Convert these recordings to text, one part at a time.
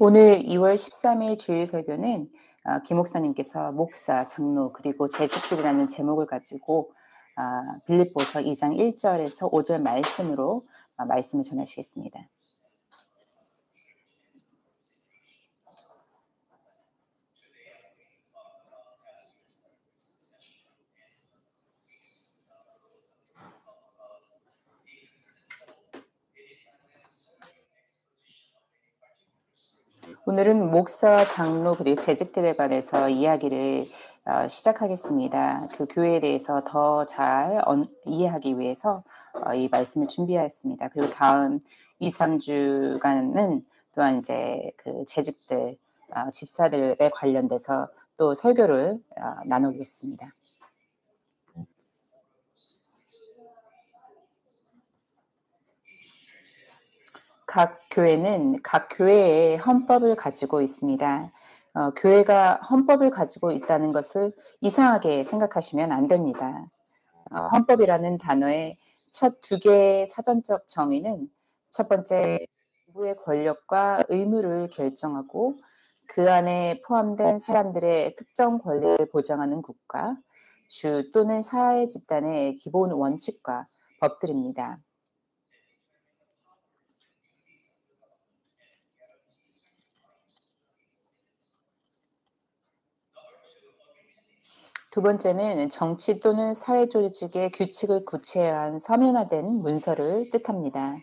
오늘 2월 13일 주일 설교는 어, 김 목사님께서 목사, 장로 그리고 재직들이라는 제목을 가지고 어, 빌립보서 2장 1절에서 5절 말씀으로 어, 말씀을 전하시겠습니다. 오늘은 목사와 장로 그리고 재직들에 관해서 이야기를 어, 시작하겠습니다. 그 교회에 대해서 더 잘 이해하기 위해서 어, 이 말씀을 준비하였습니다. 그리고 다음 2, 3주간은 또한 이제 그 재직들, 어, 집사들에 관련돼서 또 설교를 어, 나누겠습니다. 각 교회는 각 교회의 헌법을 가지고 있습니다. 어, 교회가 헌법을 가지고 있다는 것을 이상하게 생각하시면 안 됩니다. 어, 헌법이라는 단어의 첫 두 개의 사전적 정의는 첫 번째 정부의 권력과 의무를 결정하고 그 안에 포함된 사람들의 특정 권리를 보장하는 국가, 주 또는 사회 집단의 기본 원칙과 법들입니다. 두 번째는 정치 또는 사회 조직의 규칙을 구체화한 서면화된 문서를 뜻합니다.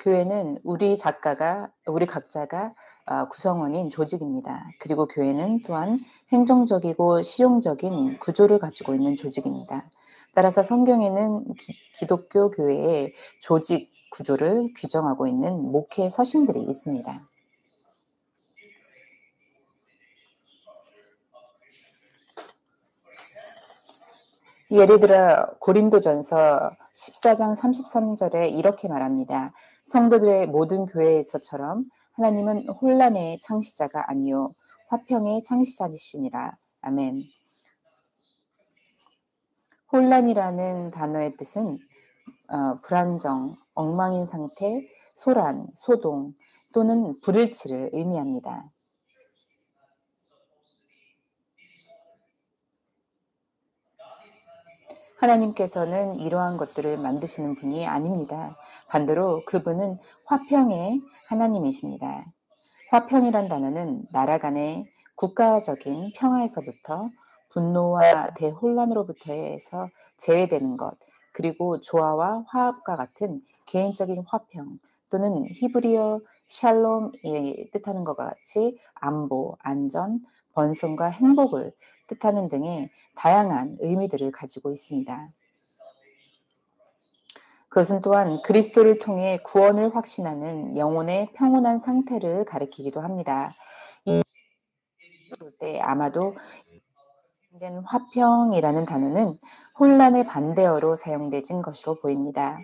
교회는 우리 작가가 우리 각자가 어, 구성원인 조직입니다. 그리고 교회는 또한 행정적이고 실용적인 구조를 가지고 있는 조직입니다. 따라서 성경에는 기, 독교 교회의 조직 구조를 규정하고 있는 목회 서신들이 있습니다. 예를 들어 고린도전서 14장 33절에 이렇게 말합니다. 성도들의 모든 교회에서처럼 하나님은 혼란의 창시자가 아니요 화평의 창시자이시니라. 아멘. 혼란이라는 단어의 뜻은 어, 불안정, 엉망인 상태, 소란, 소동 또는 불일치를 의미합니다. 하나님께서는 이러한 것들을 만드시는 분이 아닙니다. 반대로 그분은 화평의 하나님이십니다. 화평이란 단어는 나라 간의 국가적인 평화에서부터 분노와 대혼란으로부터에서 제외되는 것, 그리고 조화와 화합과 같은 개인적인 화평 또는 히브리어 샬롬이 뜻하는 것과 같이 안보, 안전, 번성과 행복을 뜻하는 등의 다양한 의미들을 가지고 있습니다. 그것은 또한 그리스도를 통해 구원을 확신하는 영혼의 평온한 상태를 가리키기도 합니다. 이때 아마도 화평이라는 단어는 혼란의 반대어로 사용되진 것으로 보입니다.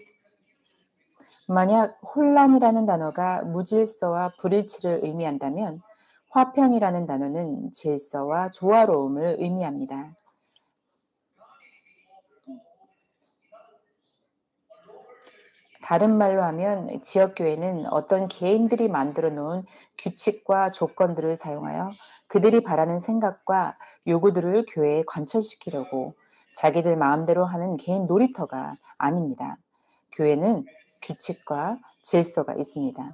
만약 혼란이라는 단어가 무질서와 불일치를 의미한다면 화평이라는 단어는 질서와 조화로움을 의미합니다. 다른 말로 하면 지역교회는 어떤 개인들이 만들어 놓은 규칙과 조건들을 사용하여 그들이 바라는 생각과 요구들을 교회에 관철시키려고 자기들 마음대로 하는 개인 놀이터가 아닙니다. 교회는 규칙과 질서가 있습니다.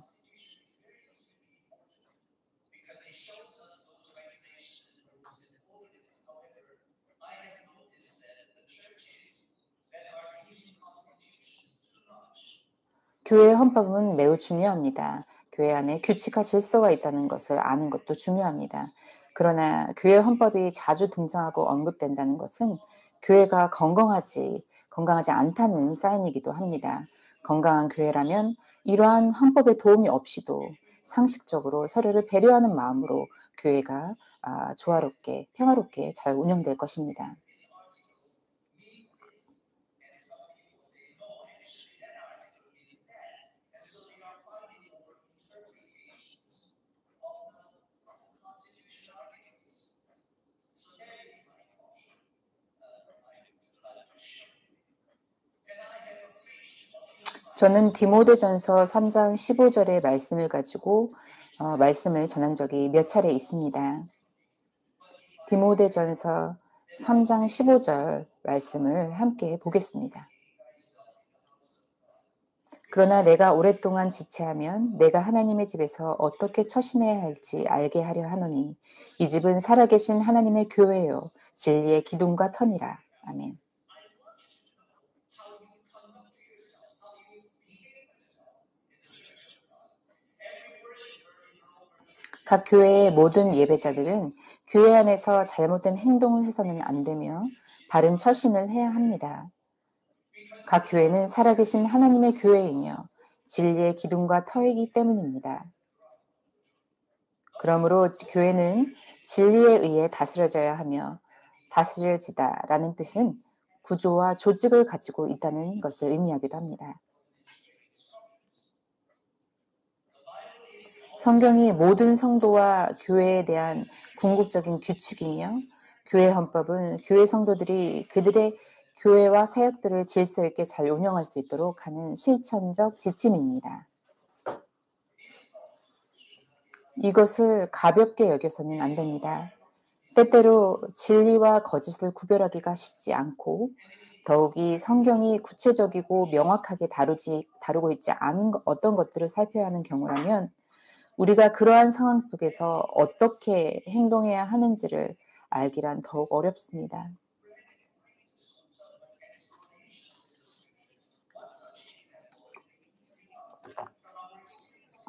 교회의 헌법은 매우 중요합니다. 교회 안에 규칙과 질서가 있다는 것을 아는 것도 중요합니다. 그러나 교회 헌법이 자주 등장하고 언급된다는 것은 교회가 건강하지 건강하지 않다는 사인이기도 합니다. 건강한 교회라면 이러한 헌법의 도움이 없이도 상식적으로 서로를 배려하는 마음으로 교회가 아, 조화롭게 평화롭게 잘 운영될 것입니다. 저는 디모데전서 3장 15절의 말씀을 가지고 어, 말씀을 전한 적이 몇 차례 있습니다. 디모데전서 3장 15절 말씀을 함께 보겠습니다. 그러나 내가 오랫동안 지체하면 내가 하나님의 집에서 어떻게 처신해야 할지 알게 하려 하노니 이 집은 살아계신 하나님의 교회요 진리의 기둥과 터니라. 아멘. 각 교회의 모든 예배자들은 교회 안에서 잘못된 행동을 해서는 안 되며 바른 처신을 해야 합니다. 각 교회는 살아계신 하나님의 교회이며 진리의 기둥과 터이기 때문입니다. 그러므로 교회는 진리에 의해 다스려져야 하며 다스려지다라는 뜻은 구조와 조직을 가지고 있다는 것을 의미하기도 합니다. 성경이 모든 성도와 교회에 대한 궁극적인 규칙이며 교회 헌법은 교회 성도들이 그들의 교회와 사역들을 질서 있게 잘 운영할 수 있도록 하는 실천적 지침입니다. 이것을 가볍게 여겨서는 안 됩니다. 때때로 진리와 거짓을 구별하기가 쉽지 않고 더욱이 성경이 구체적이고 명확하게 다루지, 다루고 있지 않은 어떤 것들을 살펴야 하는 경우라면 우리가 그러한 상황 속에서 어떻게 행동해야 하는지를 알기란 더욱 어렵습니다.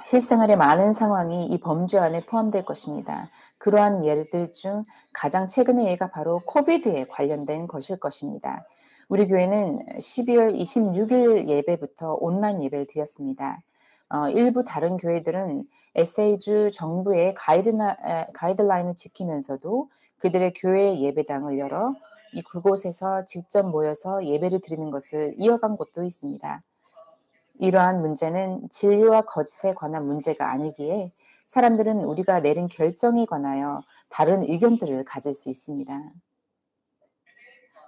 실생활의 많은 상황이 이 범주 안에 포함될 것입니다. 그러한 예들 중 가장 최근의 예가 바로 코비드에 관련된 것일 것입니다. 우리 교회는 12월 26일 예배부터 온라인 예배를 드렸습니다. 어, 일부 다른 교회들은 SA주 정부의 가이드나, 가이드라인을 지키면서도 그들의 교회 예배당을 열어 이 그곳에서 직접 모여서 예배를 드리는 것을 이어간 곳도 있습니다. 이러한 문제는 진리와 거짓에 관한 문제가 아니기에 사람들은 우리가 내린 결정에 관하여 다른 의견들을 가질 수 있습니다.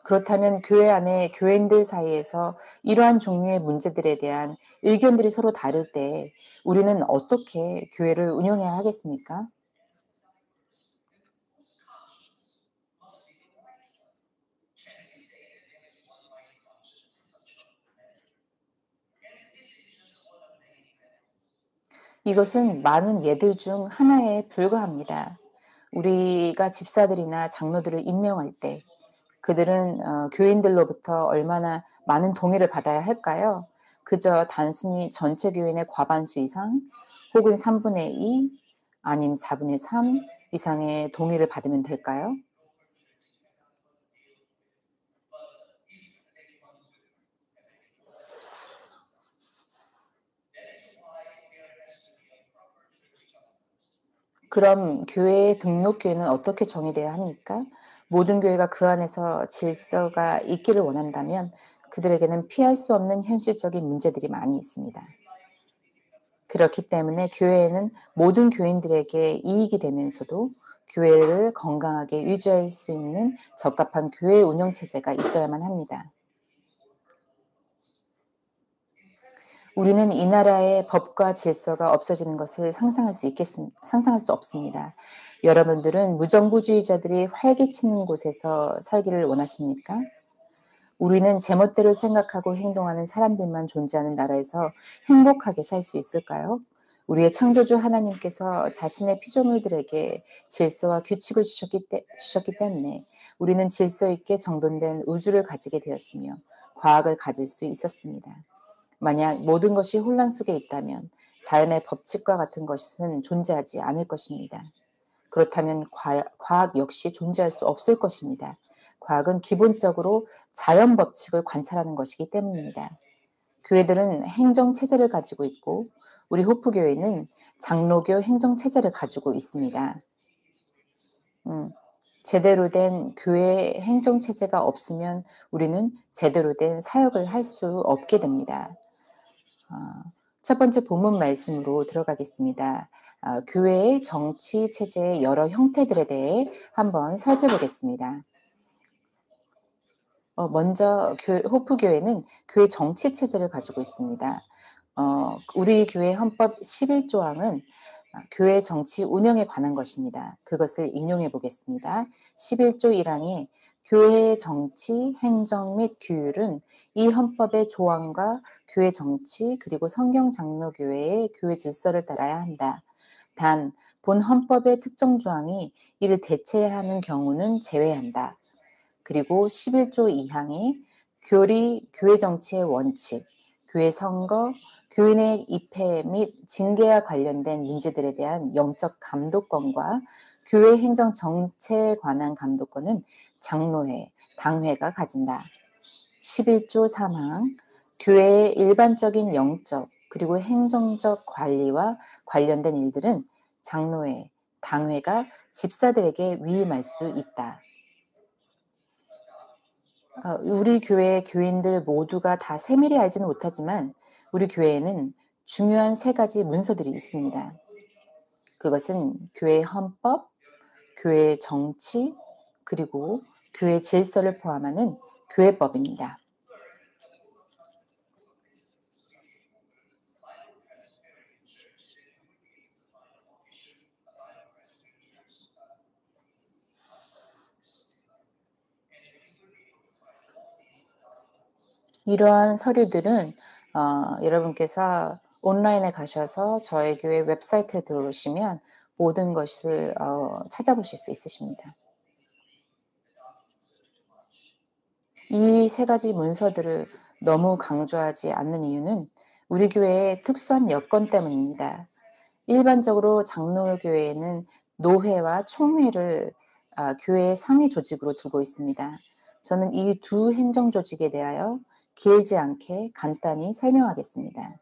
그렇다면 교회 안에 교인들 사이에서 이러한 종류의 문제들에 대한 의견들이 서로 다를 때 우리는 어떻게 교회를 운영해야 하겠습니까? 이것은 많은 예들 중 하나에 불과합니다. 우리가 집사들이나 장로들을 임명할 때 그들은 어, 교인들로부터 얼마나 많은 동의를 받아야 할까요? 그저 단순히 전체 교인의 과반수 이상 혹은 3분의 2 아님 4분의 3 이상의 동의를 받으면 될까요? 그럼 교회의 등록 교회는 어떻게 정의되어야 합니까? 모든 교회가 그 안에서 질서가 있기를 원한다면 그들에게는 피할 수 없는 현실적인 문제들이 많이 있습니다. 그렇기 때문에 교회에는 모든 교인들에게 이익이 되면서도 교회를 건강하게 유지할 수 있는 적합한 교회 운영 체제가 있어야만 합니다. 우리는 이 나라의 법과 질서가 없어지는 것을 상상할 수 있겠습, 상상할 수 없습니다. 여러분들은 무정부주의자들이 활기치는 곳에서 살기를 원하십니까? 우리는 제멋대로 생각하고 행동하는 사람들만 존재하는 나라에서 행복하게 살 수 있을까요? 우리의 창조주 하나님께서 자신의 피조물들에게 질서와 규칙을 주셨기, 때, 주셨기 때문에 우리는 질서 있게 정돈된 우주를 가지게 되었으며 과학을 가질 수 있었습니다. 만약 모든 것이 혼란 속에 있다면 자연의 법칙과 같은 것은 존재하지 않을 것입니다. 그렇다면 과학 역시 존재할 수 없을 것입니다. 과학은 기본적으로 자연 법칙을 관찰하는 것이기 때문입니다. 교회들은 행정 체제를 가지고 있고 우리 호프 교회는 장로교 행정 체제를 가지고 있습니다. 음, 제대로 된 교회 행정 체제가 없으면 우리는 제대로 된 사역을 할 수 없게 됩니다. 어, 첫 번째 본문 말씀으로 들어가겠습니다. 어, 교회의 정치 체제의 여러 형태들에 대해 한번 살펴보겠습니다. 어, 먼저 교회, 호프 교회는 교회 정치 체제를 가지고 있습니다. 어, 우리 교회 헌법 11조항은 교회 정치 운영에 관한 것입니다. 그것을 인용해 보겠습니다. 11조 1항에 교회의 정치, 행정 및 규율은 이 헌법의 조항과 교회 정치 그리고 성경 장로교회의 교회 질서를 따라야 한다. 단, 본 헌법의 특정 조항이 이를 대체하는 경우는 제외한다. 그리고 11조 2항이 교리, 교회 정치의 원칙, 교회 선거, 교인의 입회 및 징계와 관련된 문제들에 대한 영적 감독권과 교회 행정 정체에 관한 감독권은 장로회, 당회가 가진다. 11조 3항 교회의 일반적인 영적 그리고 행정적 관리와 관련된 일들은 장로회, 당회가 집사들에게 위임할 수 있다. 어, 우리 교회 교인들 모두가 다 세밀히 알지는 못하지만 우리 교회에는 중요한 세 가지 문서들이 있습니다. 그것은 교회 헌법, 교회 정치, 그리고 교회 질서를 포함하는 교회법입니다. 이러한 서류들은 어, 여러분께서 온라인에 가셔서 저희 교회 웹사이트에 들어오시면 모든 것을 어, 찾아보실 수 있으십니다. 이 세 가지 문서들을 너무 강조하지 않는 이유는 우리 교회의 특수한 여건 때문입니다. 일반적으로 장로교회에는 노회와 총회를 아, 교회의 상위 조직으로 두고 있습니다. 저는 이 두 행정 조직에 대하여 길지 않게 간단히 설명하겠습니다.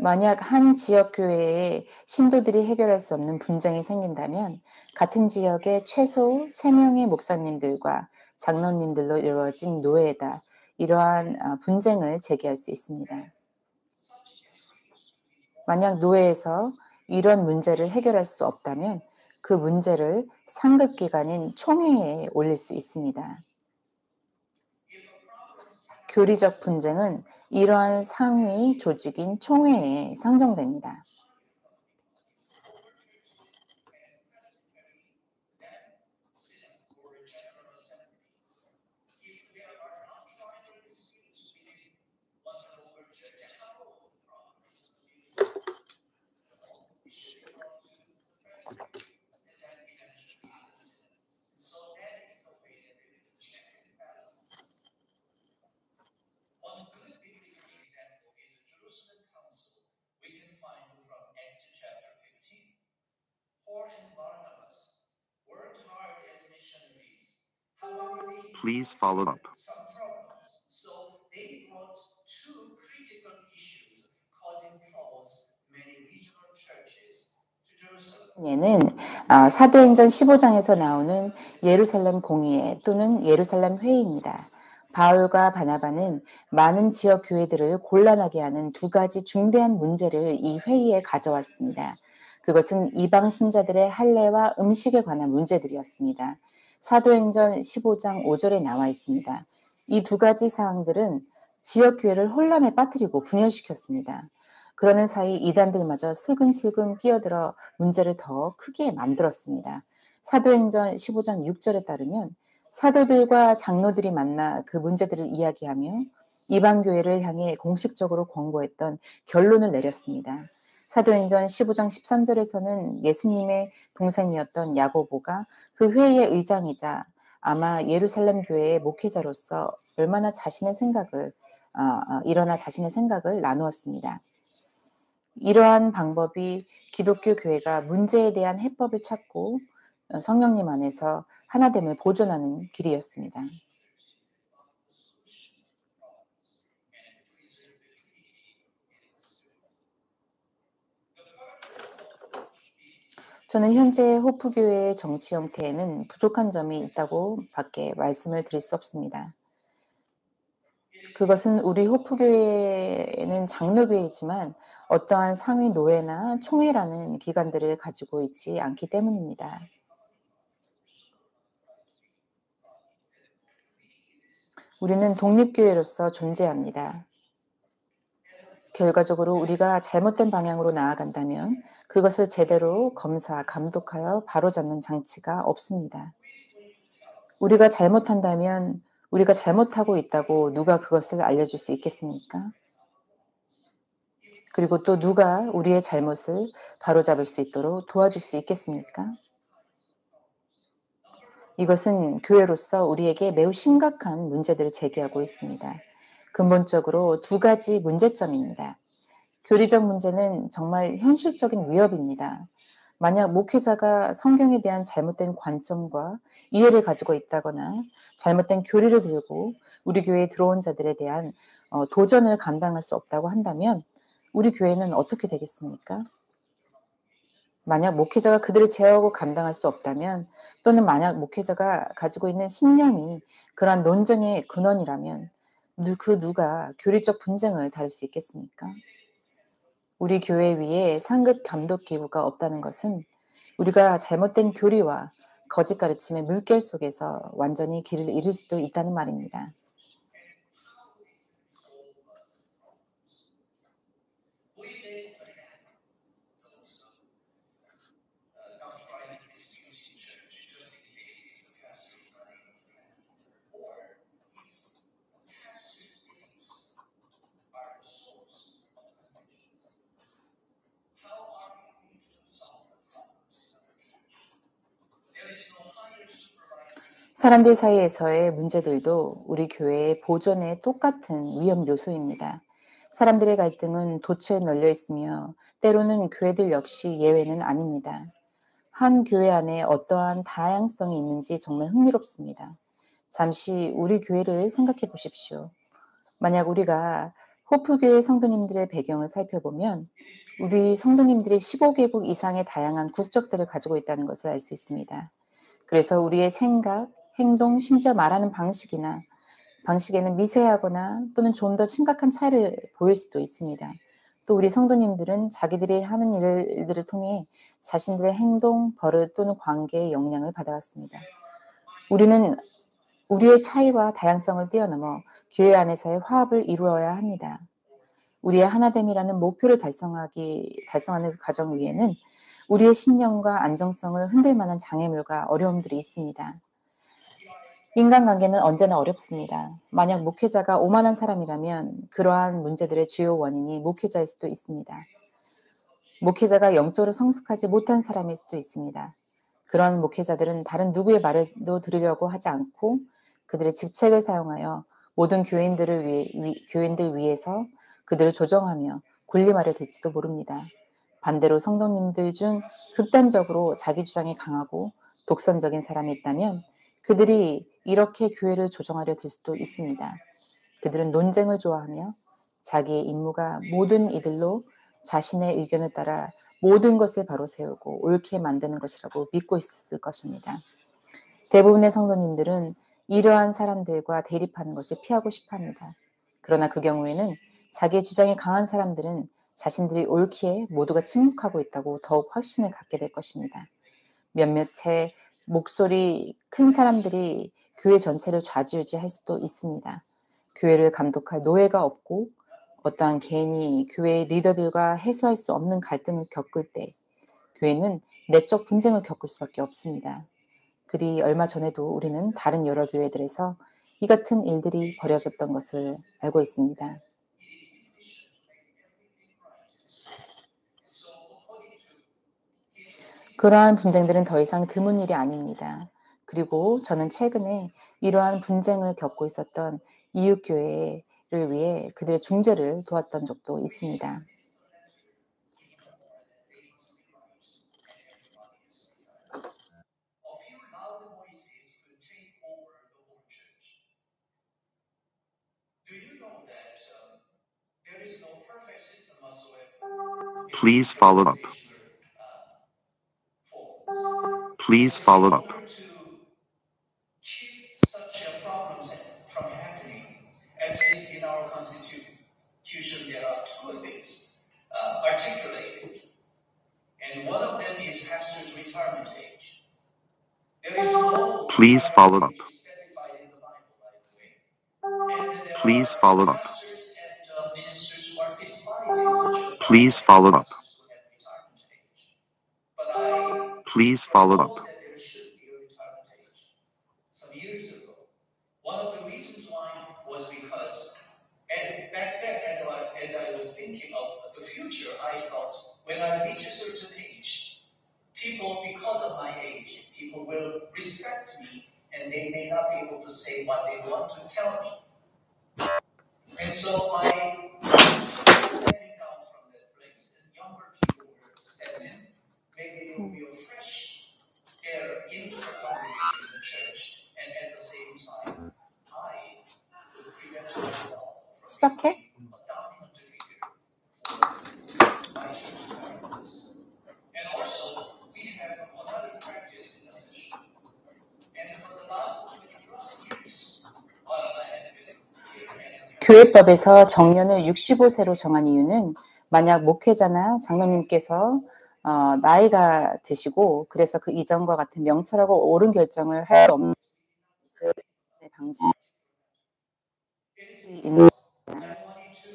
만약 한 지역 교회에 신도들이 해결할 수 없는 분쟁이 생긴다면 같은 지역의 최소 3명의 목사님들과 장로님들로 이루어진 노예다. 이러한 아, 분쟁을 제기할 수 있습니다. 만약 노예에서 이런 문제를 해결할 수 없다면 그 문제를 상급 기관인 총회에 올릴 수 있습니다. 교리적 분쟁은 이러한 상위 조직인 총회에 상정됩니다. Please follow up. some problems. So they brought two critical issues causing troubles many regional churches to Jerusalem. 예는 사도행전 15장에서 나오는 예루살렘 공의회 또는 예루살렘 회의입니다. 바울과 바나바는 많은 지역 교회들을 곤란하게 하는 두 가지 중대한 문제를 이 회의에 가져왔습니다. 그것은 이방 신자들의 할례와 음식에 관한 문제들이었습니다. 사도행전 15장 5절에 나와 있습니다. 이 두 가지 사항들은 지역 교회를 혼란에 빠뜨리고 분열시켰습니다. 그러는 사이 이단들마저 슬금슬금 끼어들어 문제를 더 크게 만들었습니다. 사도행전 15장 6절에 따르면 사도들과 장로들이 만나 그 문제들을 이야기하며 이방 교회를 향해 공식적으로 권고했던 결론을 내렸습니다. 사도행전 15장 13절에서는 예수님의 동생이었던 야고보가 그 회의의 의장이자 아마 예루살렘 교회의 목회자로서 얼마나 자신의 생각을 어, 어, 일어나 자신의 생각을 나누었습니다. 이러한 방법이 기독교 교회가 문제에 대한 해법을 찾고 어, 성령님 안에서 하나됨을 보존하는 길이었습니다. 저는 현재 호프교회의 정치 형태에는 부족한 점이 있다고 밖에 말씀을 드릴 수 없습니다. 그것은 우리 호프교회는 장로교회지만 어떠한 상위 노예나 총회라는 기관들을 가지고 있지 않기 때문입니다. 우리는 독립교회로서 존재합니다. 결과적으로 우리가 잘못된 방향으로 나아간다면 그것을 제대로 검사, 감독하여 바로잡는 장치가 없습니다. 우리가 잘못한다면 우리가 잘못하고 있다고 누가 그것을 알려줄 수 있겠습니까? 그리고 또 누가 우리의 잘못을 바로잡을 수 있도록 도와줄 수 있겠습니까? 이것은 교회로서 우리에게 매우 심각한 문제들을 제기하고 있습니다. 근본적으로 두 가지 문제점입니다. 교리적 문제는 정말 현실적인 위협입니다. 만약 목회자가 성경에 대한 잘못된 관점과 이해를 가지고 있다거나 잘못된 교리를 들고 우리 교회에 들어온 자들에 대한 어, 도전을 감당할 수 없다고 한다면 우리 교회는 어떻게 되겠습니까? 만약 목회자가 그들을 제어하고 감당할 수 없다면 또는 만약 목회자가 가지고 있는 신념이 그러한 논쟁의 근원이라면 그 누가 교리적 분쟁을 다룰 수 있겠습니까? 우리 교회 위에 상급 감독 기구가 없다는 것은 우리가 잘못된 교리와 거짓 가르침의 물결 속에서 완전히 길을 잃을 수도 있다는 말입니다. 사람들 사이에서의 문제들도 우리 교회의 보존에 똑같은 위험 요소입니다. 사람들의 갈등은 도처에 널려 있으며 때로는 교회들 역시 예외는 아닙니다. 한 교회 안에 어떠한 다양성이 있는지 정말 흥미롭습니다. 잠시 우리 교회를 생각해 보십시오. 만약 우리가 호프교회 성도님들의 배경을 살펴보면 우리 성도님들이 15개국 이상의 다양한 국적들을 가지고 있다는 것을 알 수 있습니다. 그래서 우리의 생각, 행동, 심지어 말하는 방식이나 방식에는 미세하거나 또는 좀 더 심각한 차이를 보일 수도 있습니다. 또 우리 성도님들은 자기들이 하는 일들을 통해 자신들의 행동, 버릇 또는 관계의 영향을 받아왔습니다. 우리는 우리의 차이와 다양성을 뛰어넘어 교회 안에서의 화합을 이루어야 합니다. 우리의 하나됨이라는 목표를 달성하기 달성하는 과정 위에는 우리의 신념과 안정성을 흔들 만한 장애물과 어려움들이 있습니다. 인간관계는 언제나 어렵습니다. 만약 목회자가 오만한 사람이라면 그러한 문제들의 주요 원인이 목회자일 수도 있습니다. 목회자가 영적으로 성숙하지 못한 사람일 수도 있습니다. 그런 목회자들은 다른 누구의 말도 들으려고 하지 않고 그들의 직책을 사용하여 모든 교인들을 위해, 위, 교인들 위해서 그들을 조정하며 군림하려 될지도 모릅니다. 반대로 성도님들 중 극단적으로 자기 주장이 강하고 독선적인 사람이 있다면 그들이 이렇게 교회를 조정하려 들 수도 있습니다. 그들은 논쟁을 좋아하며 자기의 임무가 모든 이들로 자신의 의견을 따라 모든 것을 바로 세우고 옳게 만드는 것이라고 믿고 있을 것입니다. 대부분의 성도님들은 이러한 사람들과 대립하는 것을 피하고 싶어 합니다. 그러나 그 경우에는 자기의 주장이 강한 사람들은 자신들이 옳기에 모두가 침묵하고 있다고 더욱 확신을 갖게 될 것입니다. 몇몇의 목소리 큰 사람들이 교회 전체를 좌지우지할 수도 있습니다. 교회를 감독할 노예가 없고 어떠한 개인이 교회의 리더들과 해소할 수 없는 갈등을 겪을 때 교회는 내적 분쟁을 겪을 수밖에 없습니다. 그리 얼마 전에도 우리는 다른 여러 교회들에서 이 같은 일들이 벌어졌던 것을 알고 있습니다. 그러한 분쟁들은 더 이상 드문 일이 아닙니다. 그리고 저는 최근에 이러한 분쟁을 겪고 있었던 이웃교회를 위해 그들의 중재를 도왔던 적도 있습니다. Please up. Please follow up. Keep such problems from happening, at least in our constitution, there are two things. articulated. And one of them is pastor's retirement age. Please follow up. Please follow up. Please follow up. Please follow up. 교회법에서 정년을 65세로 정한 이유는 만약 목회자나 장로님께서 어, 나이가 드시고 그래서 그 이전과 같은 명철하고 옳은 결정을 할 수 없는 방지 있는 I wanted to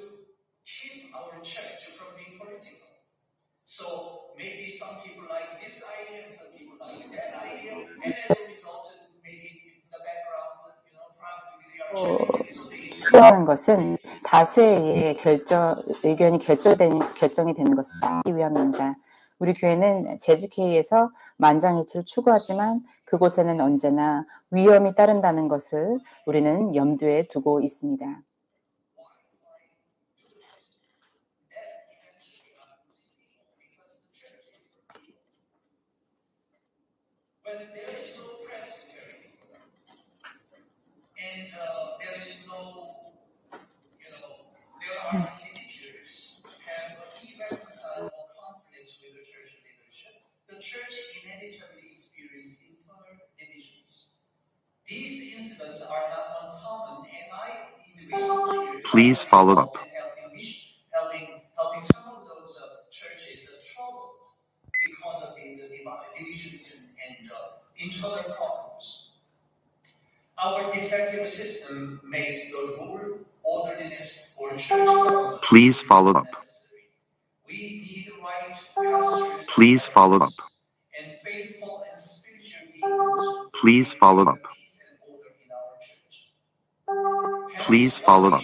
keep our church from being political. So maybe some people like this idea, some people like that idea, and as a result, maybe in the background, you know, probably they are chanting it, so they 필요한 것은 다수의 결정 의견이 결정된 결정이 되는 것을 막기 위함입니다. 우리 교회는 재직회의에서 만장일치를 추구하지만 그곳에는 언제나 위험이 따른다는 것을 우리는 염두에 두고 있습니다. And, and uh, internal problems. Our defective system makes the rule, orderliness, or church government Please follow up. We need right pastors, Please follow up. and faithful and spiritual Please follow up. Please follow up.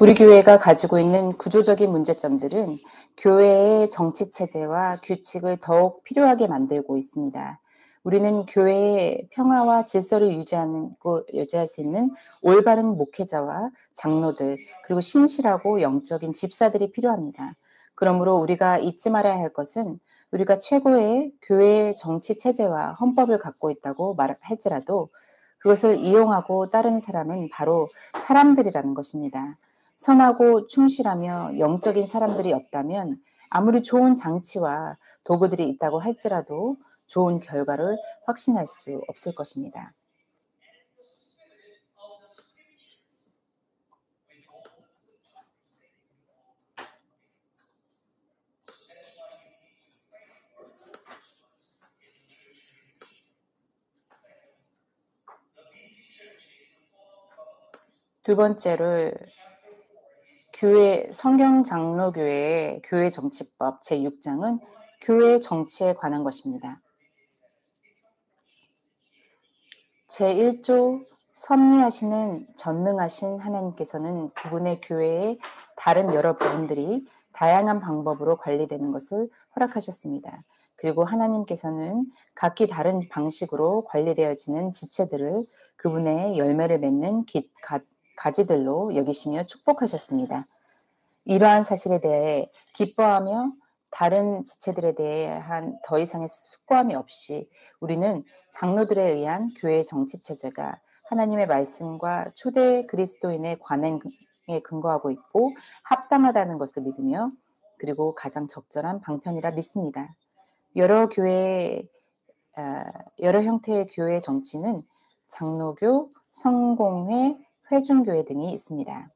우리 교회가 가지고 있는 구조적인 문제점들은 교회의 정치 체제와 규칙을 더욱 필요하게 만들고 있습니다. 우리는 교회의 평화와 질서를 유지하는 유지할 수 있는 올바른 목회자와 장로들 그리고 신실하고 영적인 집사들이 필요합니다. 그러므로 우리가 잊지 말아야 할 것은 우리가 최고의 교회의 정치 체제와 헌법을 갖고 있다고 말할지라도 그것을 이용하고 따르는 사람은 바로 사람들이라는 것입니다. 선하고 충실하며 영적인 사람들이 없다면 아무리 좋은 장치와 도구들이 있다고 할지라도 좋은 결과를 확신할 수 없을 것입니다. the spirit of the scriptures with all the good times they belong. So that's why you need to pray for those ones in the church leadership. Second, the BP church is a form of government. 두 번째로 Chapter 4 is 교회 성경 장로교회의 교회 정치법 제6장은 교회 정치에 관한 것입니다. 제1조 섭리하시는 전능하신 하나님께서는 그분의 교회의 다른 여러 부분들이 다양한 방법으로 관리되는 것을 허락하셨습니다. 그리고 하나님께서는 각기 다른 방식으로 관리되어지는 지체들을 그분의 열매를 맺는 기- 가, 가지들로 여기시며 축복하셨습니다. 이러한 사실에 대해 기뻐하며 다른 지체들에 대한 더 이상의 숙고함이 없이 우리는 장로들에 의한 교회 정치 체제가 하나님의 말씀과 초대 그리스도인의 관행에 근거하고 있고 합당하다는 것을 믿으며 그리고 가장 적절한 방편이라 믿습니다. 여러 교회 아, 여러 형태의 교회 정치는 장로교, 성공회, 회중교회 등이 있습니다.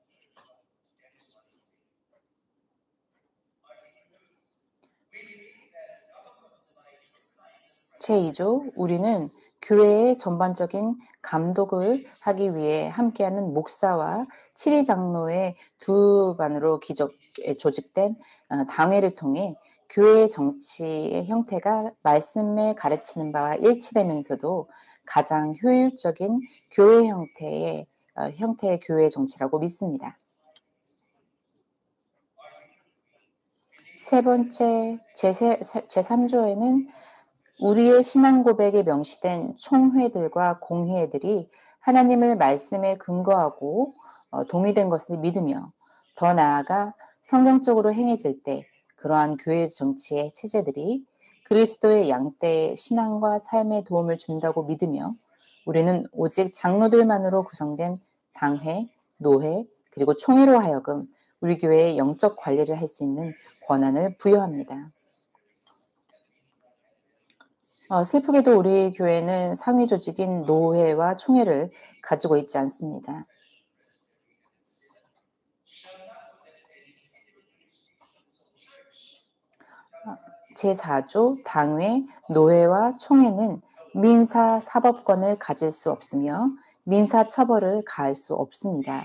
제2조 우리는 교회의 전반적인 감독을 하기 위해 함께하는 목사와 치리 장로의 두 반으로 기적, 조직된 어, 당회를 통해 교회의 정치의 형태가 말씀에 가르치는 바와 일치되면서도 가장 효율적인 교회 형태의 형태의 교회 정치라고 믿습니다. 세 번째 제3, 제3조에는 우리의 신앙 고백에 명시된 총회들과 공회들이 하나님을 말씀에 근거하고 어, 동의된 것을 믿으며 더 나아가 성경적으로 행해질 때 그러한 교회 정치의 체제들이 그리스도의 양떼의 신앙과 삶에 도움을 준다고 믿으며 우리는 오직 장로들만으로 구성된 당회, 노회, 그리고 총회로 하여금 우리 교회의 영적 관리를 할 수 있는 권한을 부여합니다. 어, 슬프게도 우리 교회는 상위 조직인 노회와 총회를 가지고 있지 않습니다. 제4조 당회, 노회와 총회는 민사 사법권을 가질 수 없으며 민사 처벌을 가할 수 없습니다.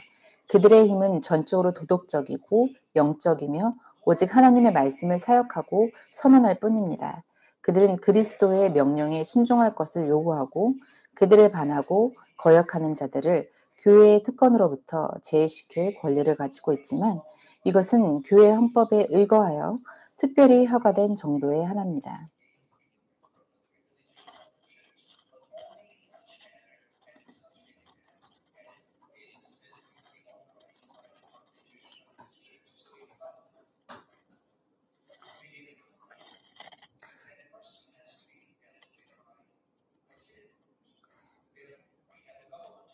그들의 힘은 전적으로 도덕적이고 영적이며 오직 하나님의 말씀을 사역하고 선언할 뿐입니다. 그들은 그리스도의 명령에 순종할 것을 요구하고 그들을 반하고 거역하는 자들을 교회의 특권으로부터 제외시킬 권리를 가지고 있지만 이것은 교회 헌법에 의거하여 특별히 허가된 정도의 하나입니다.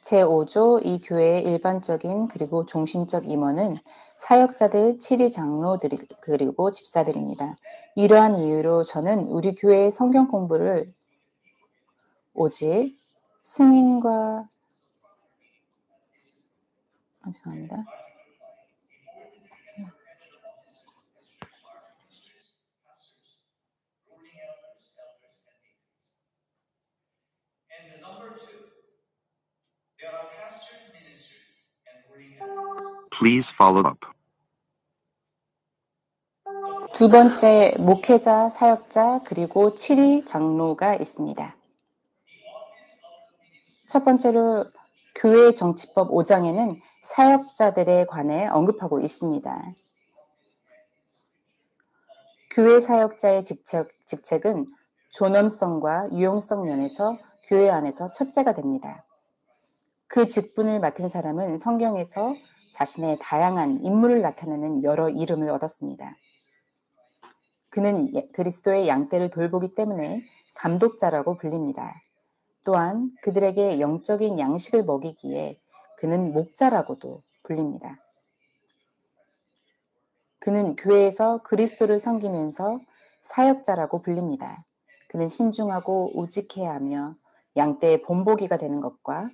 제5조 이 교회의 일반적인 그리고 종신적 임원은 사역자들, 치리 장로들 그리고 집사들입니다. 이러한 이유로 저는 우리 교회의 성경 공부를 오직 승인과 아, 죄송합니다. Please follow up. 두 번째 목회자, 사역자, 그리고 7위 장로가 있습니다. 첫 번째로 교회 정치법 5장에는 사역자들에 관해 언급하고 있습니다. 교회 사역자의 직책, 직책은 존엄성과 유용성 면에서 교회 안에서 첫째가 됩니다. 그 직분을 맡은 사람은 성경에서 자신의 다양한 인물을 나타내는 여러 이름을 얻었습니다. 그는 예, 그리스도의 양떼를 돌보기 때문에 감독자라고 불립니다. 또한 그들에게 영적인 양식을 먹이기에 그는 목자라고도 불립니다. 그는 교회에서 그리스도를 섬기면서 사역자라고 불립니다. 그는 신중하고 우직해야 하며 양떼의 본보기가 되는 것과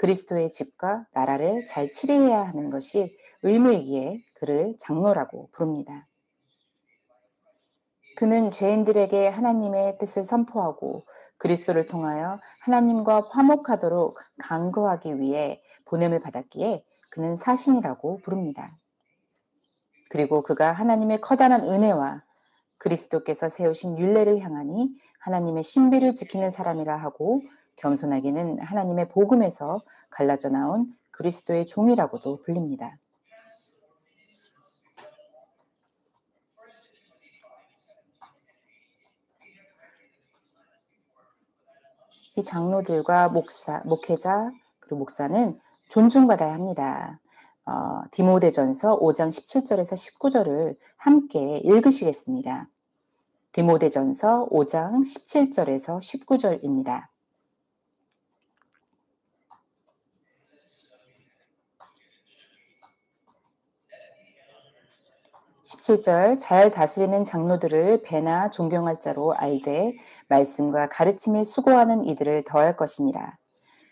그리스도의 집과 나라를 잘 치리해야 하는 것이 의무이기에 그를 장로라고 부릅니다. 그는 죄인들에게 하나님의 뜻을 선포하고 그리스도를 통하여 하나님과 화목하도록 간구하기 위해 보냄을 받았기에 그는 사신이라고 부릅니다. 그리고 그가 하나님의 커다란 은혜와 그리스도께서 세우신 윤례를 향하니 하나님의 신비를 지키는 사람이라 하고 겸손하게는 하나님의 복음에서 갈라져 나온 그리스도의 종이라고도 불립니다. 이 장로들과 목사, 목회자 그리고 목사는 존중받아야 합니다. 어, 디모데전서 5장 17절에서 19절을 함께 읽으시겠습니다. 디모데전서 5장 17절에서 19절입니다. 17절 잘 다스리는 장로들을 배나 존경할 자로 알되 말씀과 가르침에 수고하는 이들을 더할 것이니라.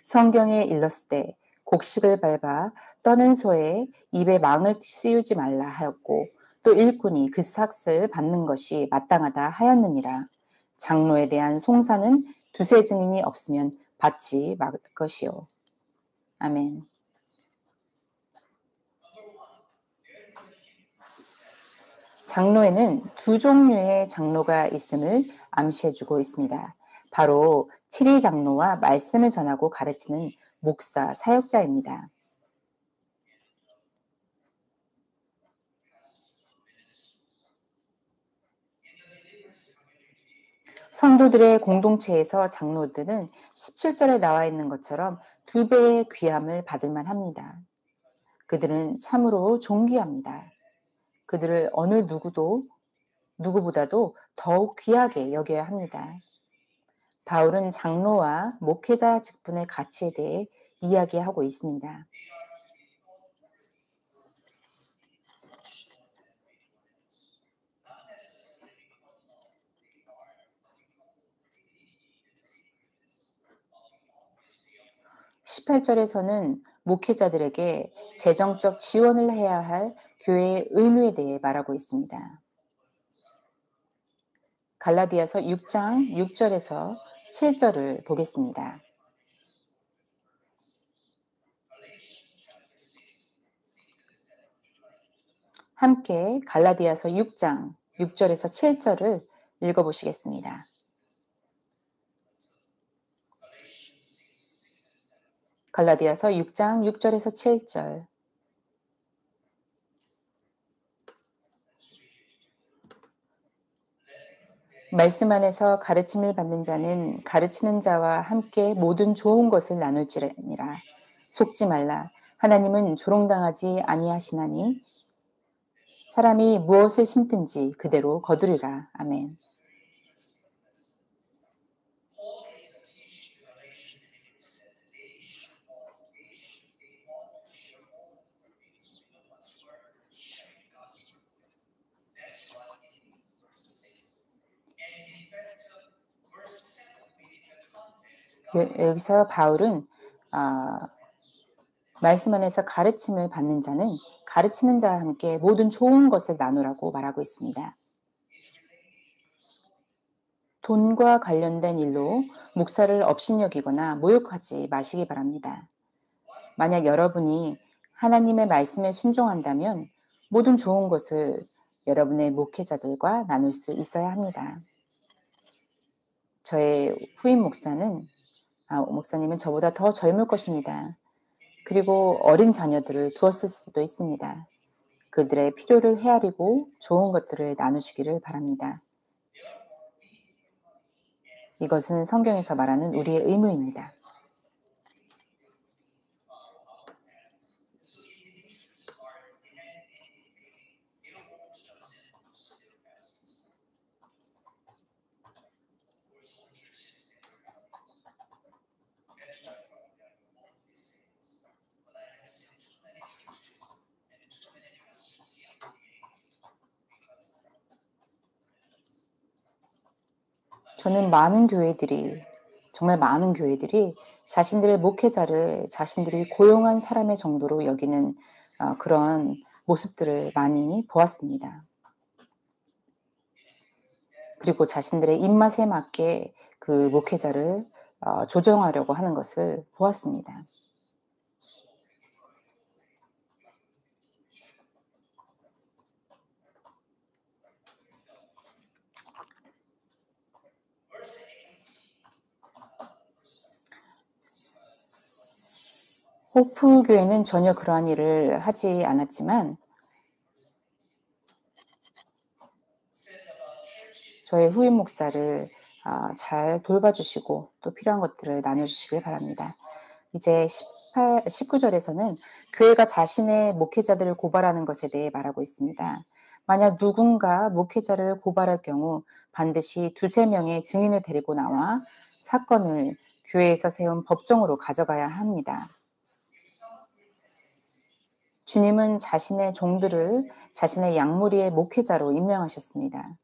성경에 일렀을 때 곡식을 밟아 떠는 소에 입에 망을 씌우지 말라 하였고 또 일꾼이 그 삭을 받는 것이 마땅하다 하였느니라. 장로에 대한 송사는 두세 증인이 없으면 받지 말 것이요. 아멘. 장로에는 두 종류의 장로가 있음을 암시해주고 있습니다. 바로 칠위 장로와 말씀을 전하고 가르치는 목사 사역자입니다. 성도들의 공동체에서 장로들은 17절에 나와 있는 것처럼 두 배의 귀함을 받을 만합니다. 그들은 참으로 존귀합니다. 그들을 어느 누구도 누구보다도 더욱 귀하게 여겨야 합니다. 바울은 장로와 목회자 직분의 가치에 대해 이야기하고 있습니다. (18절에서는) 목회자들에게 재정적 지원을 해야 할 교회의 의무에 대해 말하고 있습니다. 갈라디아서 6장 6절에서 7절을 보겠습니다. 함께 갈라디아서 6장 6절에서 7절을 읽어보시겠습니다. 갈라디아서 6장 6절에서 7절 말씀 안에서 가르침을 받는 자는 가르치는 자와 함께 모든 좋은 것을 나눌지니라. 속지 말라. 하나님은 조롱당하지 아니하시나니 사람이 무엇을 심든지 그대로 거두리라. 아멘. 여기서 바울은 아, 말씀 안에서 가르침을 받는 자는 가르치는 자와 함께 모든 좋은 것을 나누라고 말하고 있습니다. 돈과 관련된 일로 목사를 업신여기거나 모욕하지 마시기 바랍니다. 만약 여러분이 하나님의 말씀에 순종한다면 모든 좋은 것을 여러분의 목회자들과 나눌 수 있어야 합니다. 저의 후임 목사는 아, 목사님은 저보다 더 젊을 것입니다. 그리고 어린 자녀들을 두었을 수도 있습니다. 그들의 필요를 헤아리고 좋은 것들을 나누시기를 바랍니다. 이것은 성경에서 말하는 우리의 의무입니다. 저는 많은 교회들이 정말 많은 교회들이 자신들의 목회자를 자신들이 고용한 사람의 정도로 여기는 어, 그런 모습들을 많이 보았습니다. 그리고 자신들의 입맛에 맞게 그 목회자를 어, 조정하려고 하는 것을 보았습니다. 호프 교회는 전혀 그러한 일을 하지 않았지만 저의 후임 목사를 아, 잘 돌봐주시고 또 필요한 것들을 나눠주시길 바랍니다. 이제 18, 19절에서는 교회가 자신의 목회자들을 고발하는 것에 대해 말하고 있습니다. 만약 누군가 목회자를 고발할 경우 반드시 두세 명의 증인을 데리고 나와 사건을 교회에서 세운 법정으로 가져가야 합니다. 주님은 자신의 종들을 자신의 양무리의 목회자로 임명하셨습니다.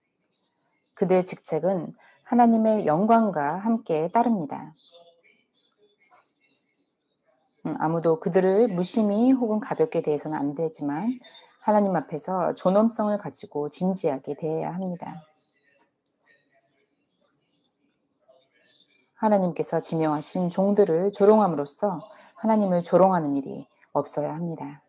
그들의 직책은 하나님의 영광과 함께 따릅니다. 음, 아무도 그들을 무심히 혹은 가볍게 대해서는 안 되지만 하나님 앞에서 존엄성을 가지고 진지하게 대해야 합니다. 하나님께서 지명하신 종들을 조롱함으로써 하나님을 조롱하는 일이 없어야 합니다.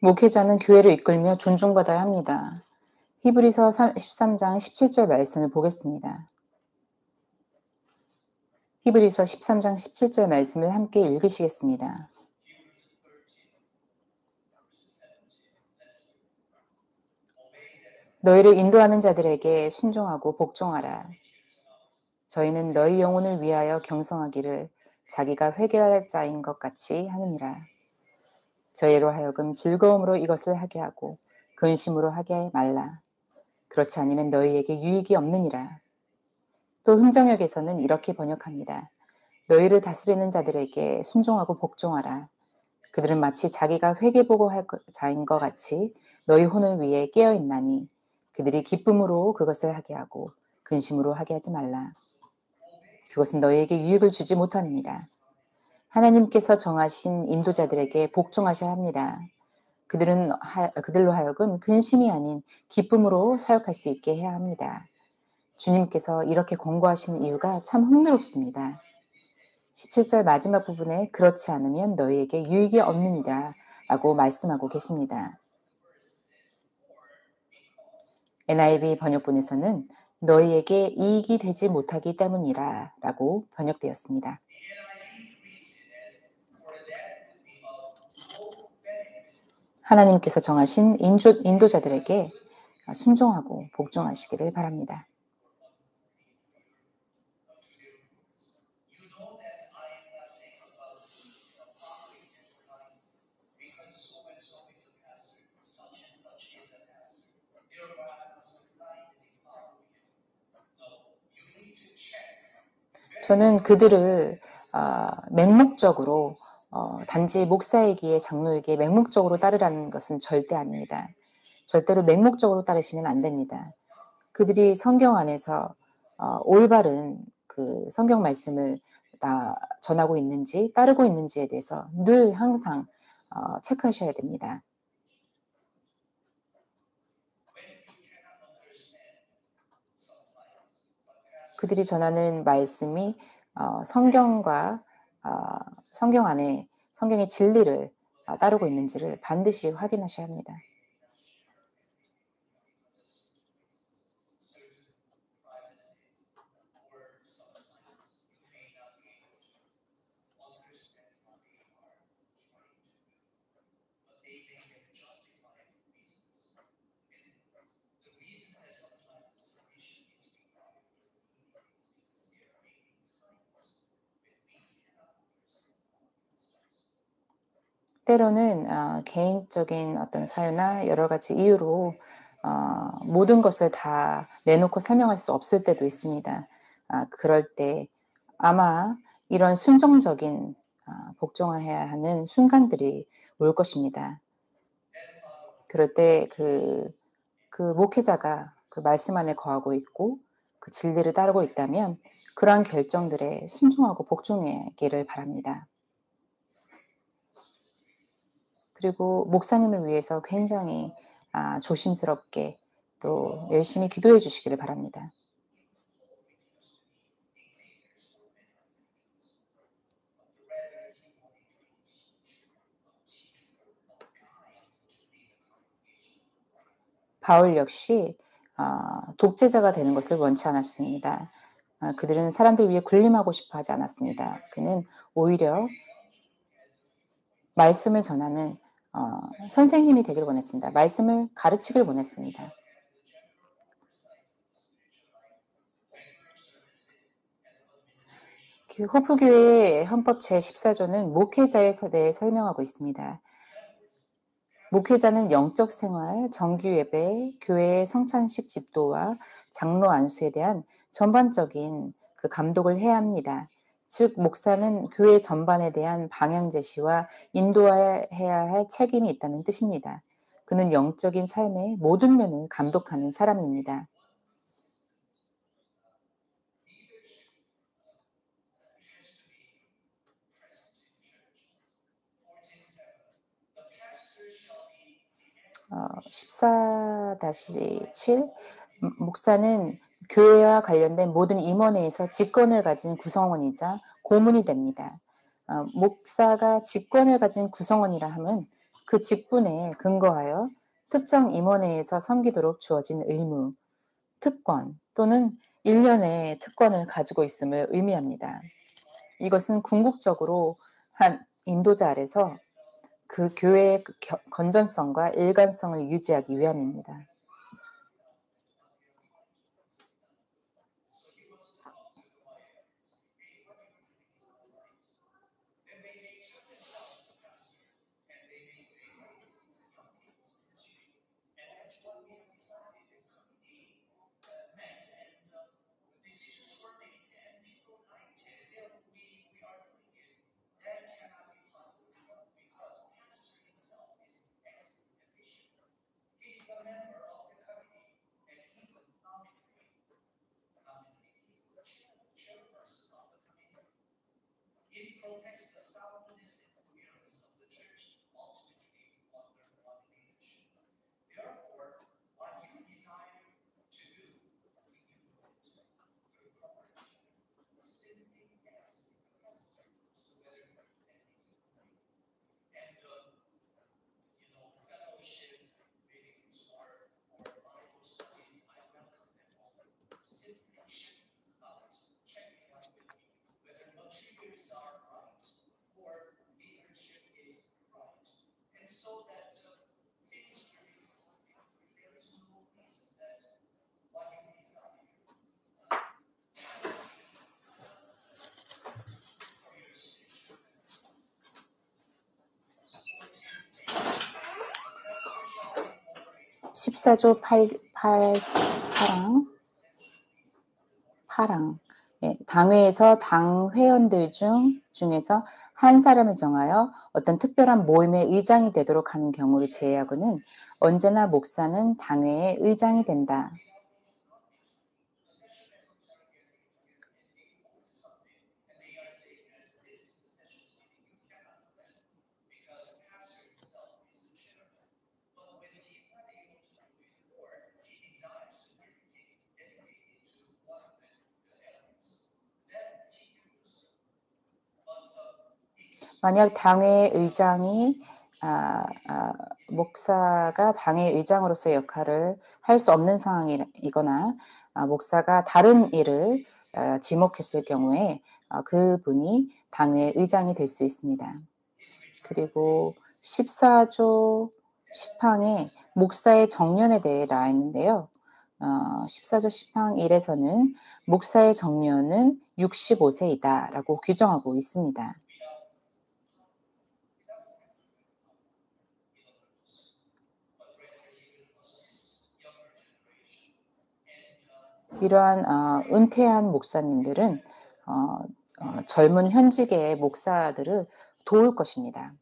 목회자는 교회를 이끌며 존중받아야 합니다. 히브리서 13장 17절 말씀을 보겠습니다. 히브리서 13장 17절 말씀을 함께 읽으시겠습니다. Hebrews 13, verse 17. Let's do it. Obey them 너희를 인도하는 자들에게 순종하고 복종하라. 저희는 너희 영혼을 위하여 경성하기를 자기가 회개할 자인 것 같이 하느니라. 저희로 하여금 즐거움으로 이것을 하게 하고 근심으로 하게 말라. 그렇지 않으면 너희에게 유익이 없느니라. 또 흥정역에서는 이렇게 번역합니다. 너희를 다스리는 자들에게 순종하고 복종하라. 그들은 마치 자기가 회개보고 할 것- 자인 것 같이 너희 혼을 위해 깨어 있나니 그들이 기쁨으로 그것을 하게 하고 근심으로 하게 하지 말라. 그것은 너희에게 유익을 주지 못하느니라. 하나님께서 정하신 인도자들에게 복종하셔야 합니다. 그들은 하- 그들로 하여금 근심이 아닌 기쁨으로 사역할 수 있게 해야 합니다. 주님께서 이렇게 권고하신 이유가 참 흥미롭습니다. 17절 마지막 부분에 그렇지 않으면 너희에게 유익이 없느니라 라고 말씀하고 계십니다. NIV 번역본에서는 너희에게 이익이 되지 못하기 때문이라 라고 번역되었습니다. The NIV reads it as, for that would be of no benefit. 하나님께서 정하신 인조, 인도자들에게 순종하고 복종하시기를 바랍니다. Uh. 저는 그들을 어, 맹목적으로 어, 단지 목사이기에 장로에게 맹목적으로 따르라는 것은 절대 아닙니다. 절대로 맹목적으로 따르시면 안 됩니다. 그들이 성경 안에서 어, 올바른 그 성경 말씀을 다 전하고 있는지 따르고 있는지에 대해서 늘 항상 어, 체크하셔야 됩니다. 그들이 전하는 말씀이 어, 성경과 어, 성경 안에 성경의 진리를 어, 따르고 있는지를 반드시 확인하셔야 합니다. 때로는 어, 개인적인 어떤 사유나 여러 가지 이유로 어, 모든 것을 다 내놓고 설명할 수 없을 때도 있습니다. 아, 그럴 때 아마 이런 순종적인 아, 복종해야 하는 순간들이 올 것입니다. 그럴 때그 그 목회자가 그 말씀 안에 거하고 있고 그 진리를 따르고 있다면 그러한 결정들에 순종하고 복종하기를 바랍니다. 그리고 목사님을 위해서 굉장히 아, 조심스럽게 또 열심히 기도해 주시기를 바랍니다. 바울 역시 아, 독재자가 되는 것을 원치 않았습니다. 아, 그들은 사람들 위해 군림하고 싶어 하지 않았습니다. 그는 오히려 말씀을 전하는 어, 선생님이 되기를 원했습니다. 말씀을 가르치길 원했습니다. 그 호프교회의 헌법 제14조는 목회자에 대해 설명하고 있습니다. 목회자는 영적 생활, 정규 예배, 교회의 성찬식 집도와 장로 안수에 대한 전반적인 그 감독을 해야 합니다. 즉, 목사는 교회 전반에 대한 방향 제시와 인도해야 할 책임이 있다는 뜻입니다. 그는 영적인 삶의 모든 면을 감독하는 사람입니다. 어, 14-7 목사는 교회와 관련된 모든 임원회에서 직권을 가진 구성원이자 고문이 됩니다. 어, 목사가 직권을 가진 구성원이라 함은 그 직분에 근거하여 특정 임원회에서 섬기도록 주어진 의무, 특권 또는 일련의 특권을 가지고 있음을 의미합니다. 이것은 궁극적으로 한 인도자 아래서 그 교회의 그 건전성과 일관성을 유지하기 위함입니다. 십사조 8, 8, 8항, 8항. 예, 당회에서 당 회원들 중, 중에서 한 사람을 정하여 어떤 특별한 모임의 의장이 되도록 하는 경우를 제외하고는 언제나 목사는 당회의 의장이 된다. 만약 당회 의장이 아, 아, 목사가 당의 의장으로서 역할을 할 수 없는 상황이거나 아, 목사가 다른 일을 아, 지목했을 경우에 아, 그분이 당의 의장이 될 수 있습니다. 그리고 14조 10항에 목사의 정년에 대해 나와 있는데요. 어, 14조 10항 1에서는 목사의 정년은 65세이다 라고 규정하고 있습니다. 이러한 어, 은퇴한 목사님들은 어, 어, 젊은 현직의 목사들을 도울 것입니다.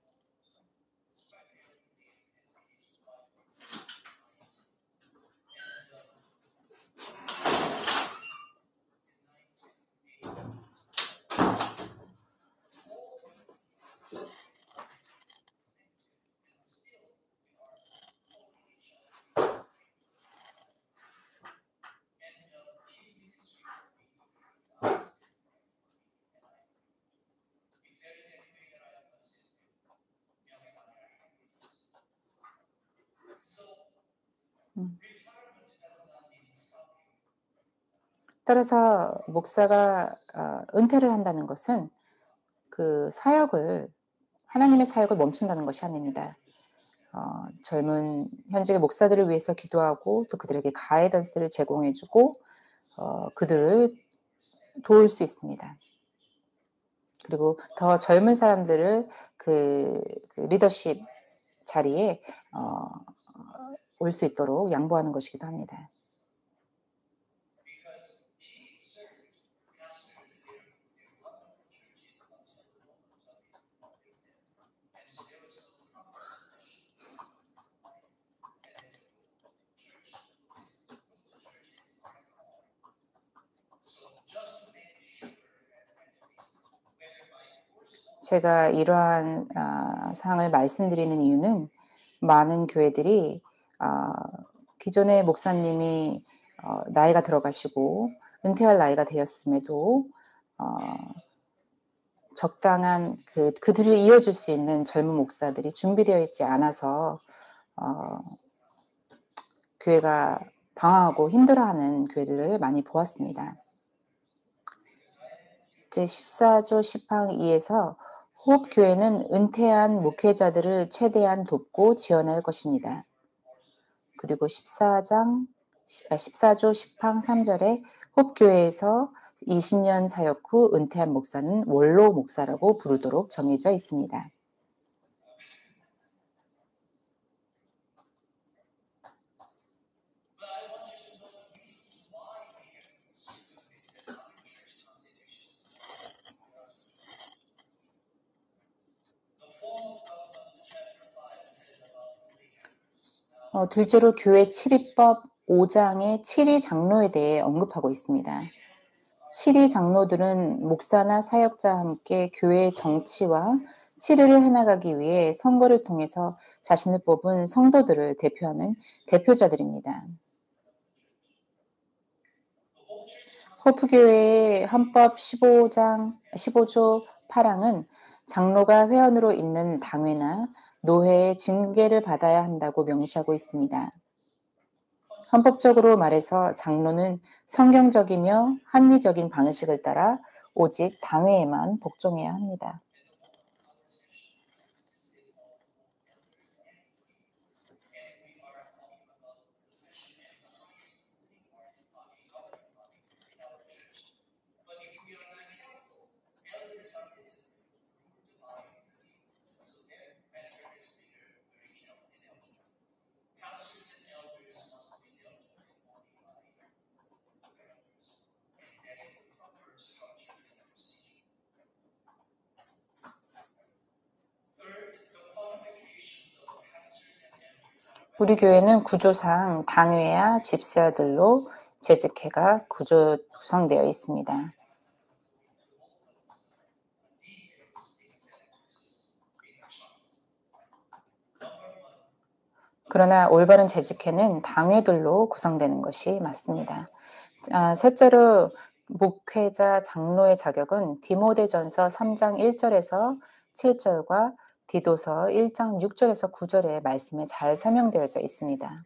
따라서 목사가 어, 은퇴를 한다는 것은 그 사역을 하나님의 사역을 멈춘다는 것이 아닙니다. 어, 젊은 현직의 목사들을 위해서 기도하고 또 그들에게 가이던스를 제공해주고 어, 그들을 도울 수 있습니다. 그리고 더 젊은 사람들을 그, 그 리더십 자리에 어, 올 수 있도록 양보하는 것이기도 합니다. because he served pastor in, in wonderful churches until the Roman Catholic and so there was no proper succession. And as a church, this is the church is very hard. So just to make sure and, and to be whether by force or 제가 이러한 아, 사항을 말씀드리는 이유는 많은 교회들이 아, 기존의 목사님이 어, 나이가 들어가시고 은퇴할 나이가 되었음에도 어, 적당한 그 그들을 이어줄 수 있는 젊은 목사들이 준비되어 있지 않아서 어, 교회가 방황하고 힘들어하는 교회들을 많이 보았습니다. 제 14조 10항 2에서 호흡교회는 은퇴한 목회자들을 최대한 돕고 지원할 것입니다. 그리고 14장 14조 10항 3절에 호흡교회에서 20년 사역 후 은퇴한 목사는 원로 목사라고 부르도록 정해져 있습니다. 둘째로 교회 7위법 5장의 7위 장로에 대해 언급하고 있습니다. 7위 장로들은 목사나 사역자와 함께 교회의 정치와 치르를 해나가기 위해 선거를 통해서 자신을 뽑은 성도들을 대표하는 대표자들입니다. 호프교회의 헌법 15장 15조 8항은 장로가 회원으로 있는 당회나 노회의 징계를 받아야 한다고 명시하고 있습니다. 헌법적으로 말해서 장로는 성경적이며 합리적인 방식을 따라 오직 당회에만 복종해야 합니다. 우리 교회는 구조상 당회와 집사들로 재직회가 구조 구성되어 있습니다. 그러나 올바른 재직회는 당회들로 구성되는 것이 맞습니다. 아, 셋째로 목회자 장로의 자격은 디모데전서 3장 1절에서 7절과 디도서 1장 6절에서 9절의 말씀에 잘 설명되어져 있습니다.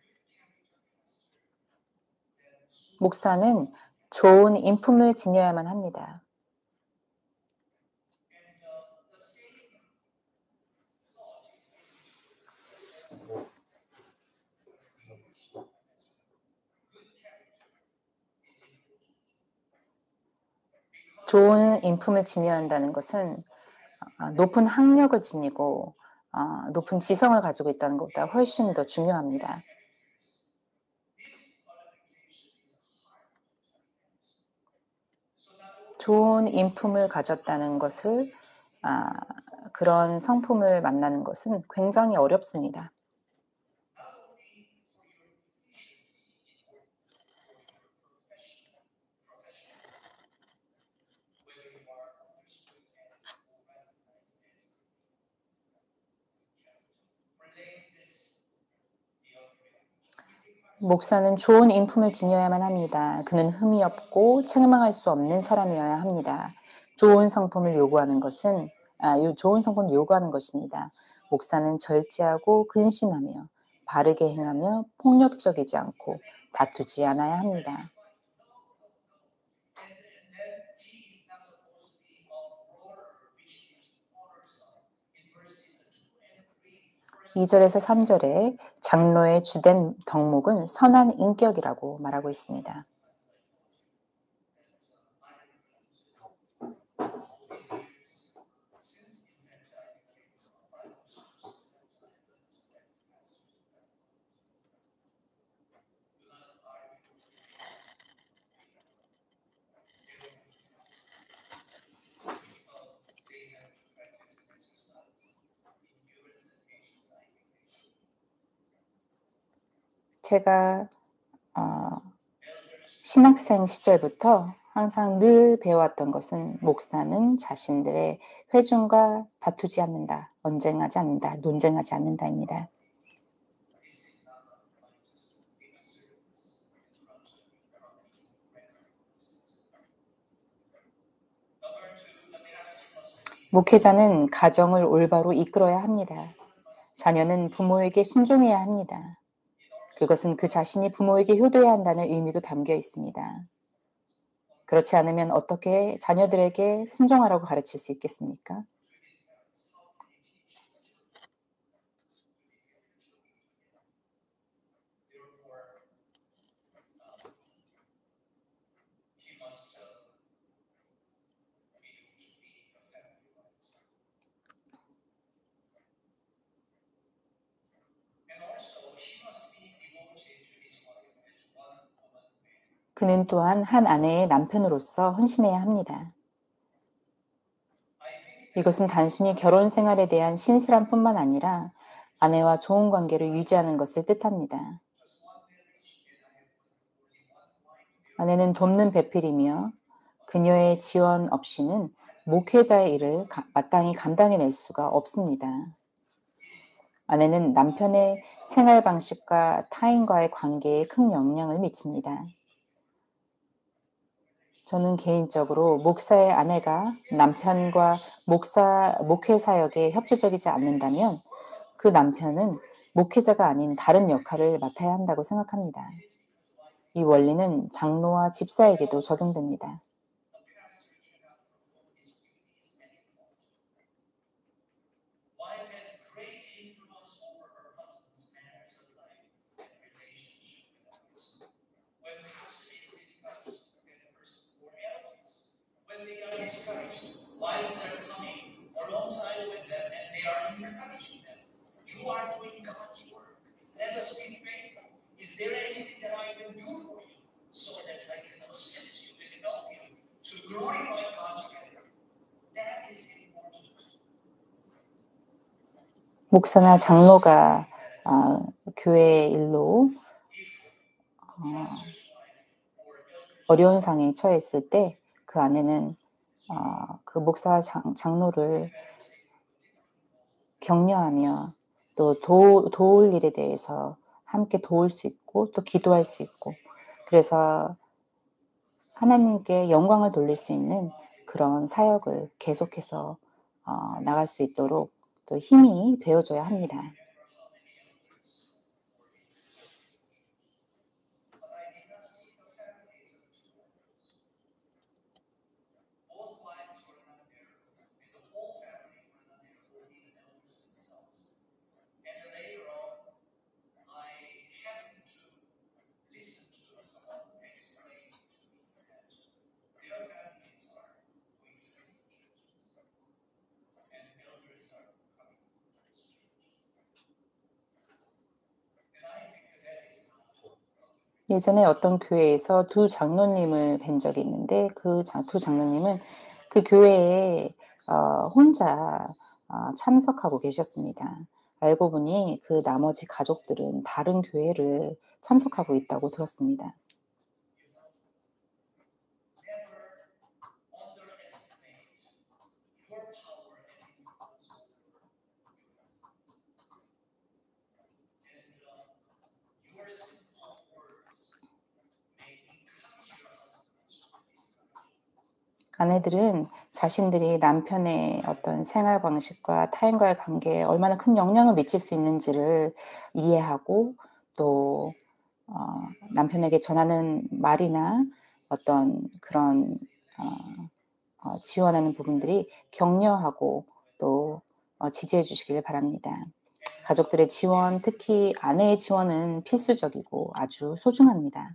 목사는 좋은 인품을 지녀야만 합니다. 좋은 인품을 지녀야 한다는 것은 아, 높은 학력을 지니고 아, 높은 지성을 가지고 있다는 것보다 훨씬 더 중요합니다. 좋은 인품을 가졌다는 것을 아, 그런 성품을 만나는 것은 굉장히 어렵습니다. whether you are understood as or recognized as good character. Relate this the other way. 목사는 좋은 인품을 지녀야만 합니다. 그는 흠이 없고 책망할 수 없는 사람이어야 합니다. 좋은 성품을 요구하는 것은 아, 요- 좋은 성품을 요구하는 것입니다. 목사는 절제하고 근신하며 바르게 행하며 폭력적이지 않고 다투지 않아야 합니다. 2절에서 3절에 장로의 주된 덕목은 선한 인격이라고 말하고 있습니다. 제가 어, 신학생 시절부터 항상 늘 배워왔던 것은 목사는 자신들의 회중과 다투지 않는다, 언쟁하지 않는다, 논쟁하지 않는다입니다. 목회자는 가정을 올바로 이끌어야 합니다. 자녀는 부모에게 순종해야 합니다. 그것은 그 자신이 부모에게 효도해야 한다는 의미도 담겨 있습니다. 그렇지 않으면 어떻게 자녀들에게 순종하라고 가르칠 수 있겠습니까? 그는 또한 한 아내의 남편으로서 헌신해야 합니다. 이것은 단순히 결혼 생활에 대한 신실함 뿐만 아니라 아내와 좋은 관계를 유지하는 것을 뜻합니다. 아내는 돕는 배필이며 그녀의 지원 없이는 목회자의 일을 마땅히 감당해낼 수가 없습니다. 아내는 남편의 생활 방식과 타인과의 관계에 큰 영향을 미칩니다. 저는 개인적으로 목사의 아내가 남편과 목사, 목회 사역에 협조적이지 않는다면 그 남편은 목회자가 아닌 다른 역할을 맡아야 한다고 생각합니다. 이 원리는 장로와 집사에게도 적용됩니다. Discouraged. Wives are coming alongside with them and they are encouraging them. You are doing God's work. Let us be faithful. Is there anything that I can do for you so that I can assist you and help you to glorify God together? That is important. 목사나 장로가 어, 교회 일로 어, 어려운 상에 처했을 때그 안에는 어, 그 목사 장, 장로를 격려하며 또 도, 도울 일에 대해서 함께 도울 수 있고 또 기도할 수 있고 그래서 하나님께 영광을 돌릴 수 있는 그런 사역을 계속해서 어, 나갈 수 있도록 또 힘이 되어줘야 합니다. 예전에 어떤 교회에서 두 장로님을 뵌 적이 있는데 그 두 장로님은 그 교회에 어, 혼자 어, 참석하고 계셨습니다. 알고 보니 그 나머지 가족들은 다른 교회를 참석하고 있다고 들었습니다. 아내들은 자신들이 남편의 어떤 생활 방식과 타인과의 관계에 얼마나 큰 영향을 미칠 수 있는지를 이해하고 또 어, 남편에게 전하는 말이나 어떤 그런 어, 어, 지원하는 부분들이 격려하고 또 어, 지지해 주시기를 바랍니다. 가족들의 지원, 특히 아내의 지원은 필수적이고 아주 소중합니다.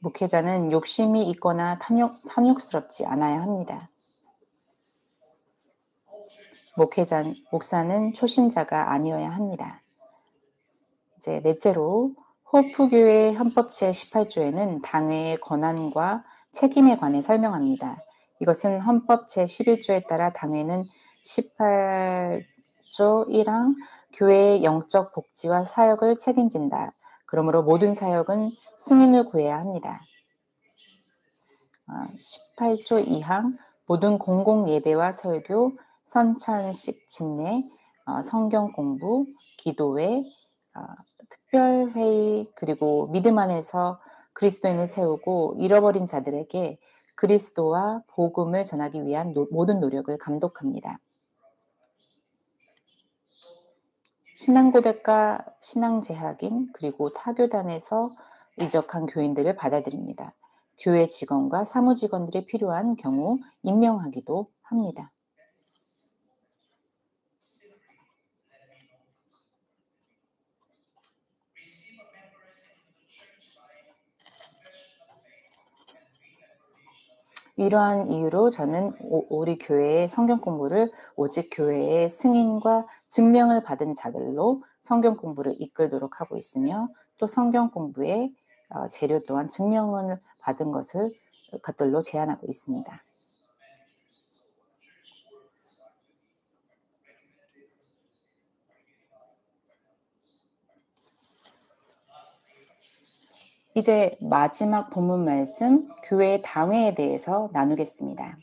목회자는 욕심이 있거나 탐욕, 탐욕스럽지 않아야 합니다. 목회자, 목사는 초신자가 아니어야 합니다. 이제 넷째로 호프교회 헌법 제 18조에는 당회의 권한과 책임에 관해 설명합니다. 이것은 헌법 제11조에 따라 당회는 18조 1항 교회의 영적 복지와 사역을 책임진다. 그러므로 모든 사역은 승인을 구해야 합니다. 18조 2항 모든 공공 예배와 설교, 선찬식 집례, 어, 성경 공부, 기도회, 어, 특별 회의 그리고 믿음 안에서 그리스도인을 세우고 잃어버린 자들에게 그리스도와 복음을 전하기 위한 노- 모든 노력을 감독합니다. 신앙 고백과 신앙 재학인 그리고 타교단에서 이적한 교인들을 받아들입니다. 교회 직원과 사무 직원들이 필요한 경우 임명하기도 합니다. 이러한 이유로 저는 오- 우리 교회의 성경 공부를 오직 교회의 승인과 증명을 받은 자들로 성경 공부를 이끌도록 하고 있으며 또 성경 공부의 어, 재료 또한 증명을 받은 것을 것들로 제안하고 있습니다. 이제 마지막 본문 말씀 교회 당회에 대해서 나누겠습니다.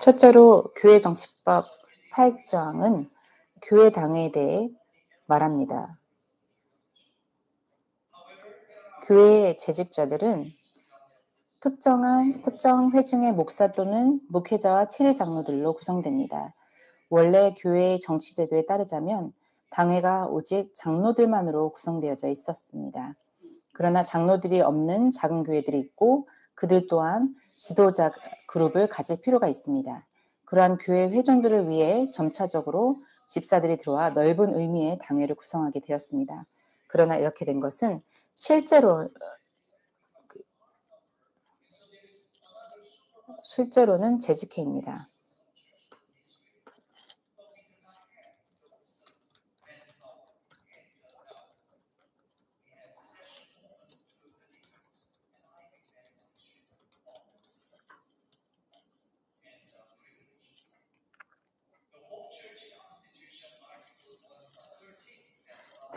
첫째로 교회 정치법 8장은 교회 당회에 대해 말합니다. 교회의 재직자들은 특정한 특정 회중의 목사 또는 목회자와 치리 장로들로 구성됩니다. 원래 교회의 정치 제도에 따르자면 당회가 오직 장로들만으로 구성되어져 있었습니다. 그러나 장로들이 없는 작은 교회들이 있고 그들 또한 지도자 그룹을 가질 필요가 있습니다. 그러한 교회 회중들을 위해 점차적으로 집사들이 들어와 넓은 의미의 당회를 구성하게 되었습니다. 그러나 이렇게 된 것은 실제로 그- 실제로는 재직회입니다.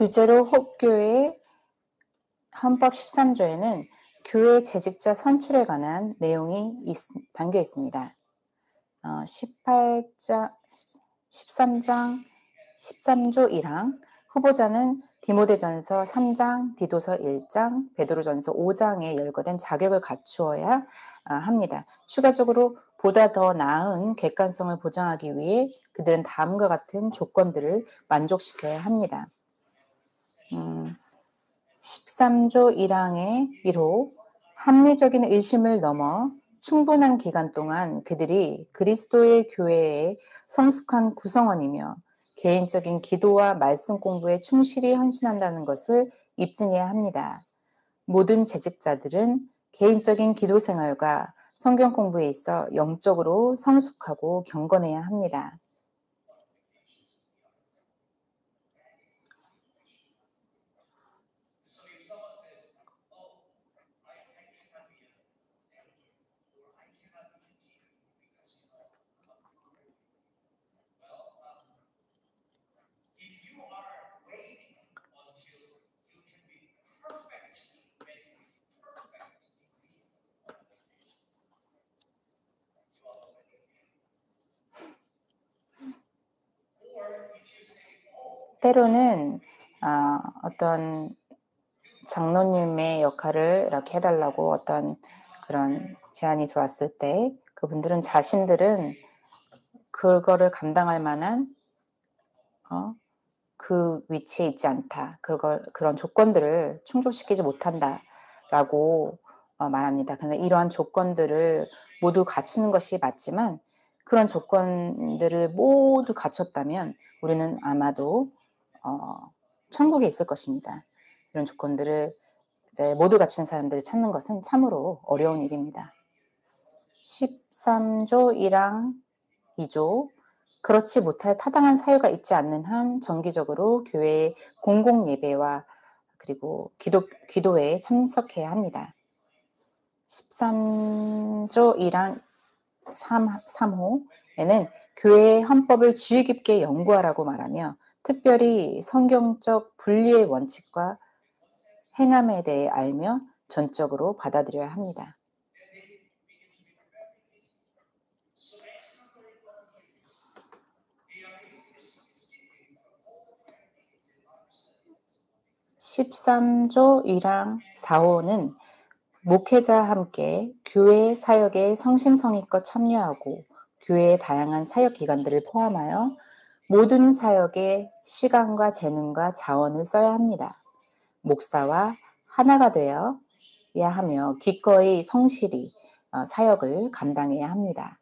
둘째로 혹교회 헌법 13조에는 교회 재직자 선출에 관한 내용이 있- 담겨 있습니다. 어, 18장, 13장, 13조 1항 후보자는 디모데전서 3장, 디도서 1장, 베드로전서 5장에 열거된 자격을 갖추어야 아, 합니다. 추가적으로 보다 더 나은 객관성을 보장하기 위해 그들은 다음과 같은 조건들을 만족시켜야 합니다. 음, 13조 1항의 1호 합리적인 의심을 넘어 충분한 기간 동안 그들이 그리스도의 교회의 성숙한 구성원이며 개인적인 기도와 말씀 공부에 충실히 헌신한다는 것을 입증해야 합니다. 모든 재직자들은 개인적인 기도 생활과 성경 공부에 있어 영적으로 성숙하고 경건해야 합니다. 때로는 아, 어떤 장로님의 역할을 이렇게 해달라고 어떤 그런 제안이 들어왔을 때 그분들은 자신들은 그거를 감당할 만한 어, 그 위치에 있지 않다. 그걸 그런 조건들을 충족시키지 못한다라고 어, 말합니다. 근데 이러한 조건들을 모두 갖추는 것이 맞지만 그런 조건들을 모두 갖췄다면 우리는 아마도 어, 천국에 있을 것입니다. 이런 조건들을 네, 모두 갖춘 사람들을 찾는 것은 참으로 어려운 일입니다. 13조 1항 2조 그렇지 못할 타당한 사유가 있지 않는 한 정기적으로 교회의 공공 예배와 그리고 기도 기도에 참석해야 합니다. 13조 1항 3, 3호에는 교회의 헌법을 주의 깊게 연구하라고 말하며 특별히 성경적 분리의 원칙과 행함에 대해 알며 전적으로 받아들여야 합니다. (13조 1항 4호는) 목회자 함께 교회 사역에 성심성의껏 참여하고 교회의 다양한 사역 기관들을 포함하여 모든 사역에 시간과 재능과 자원을 써야 합니다. 목사와 하나가 되어야 하며 기꺼이 성실히 어, 사역을 감당해야 합니다.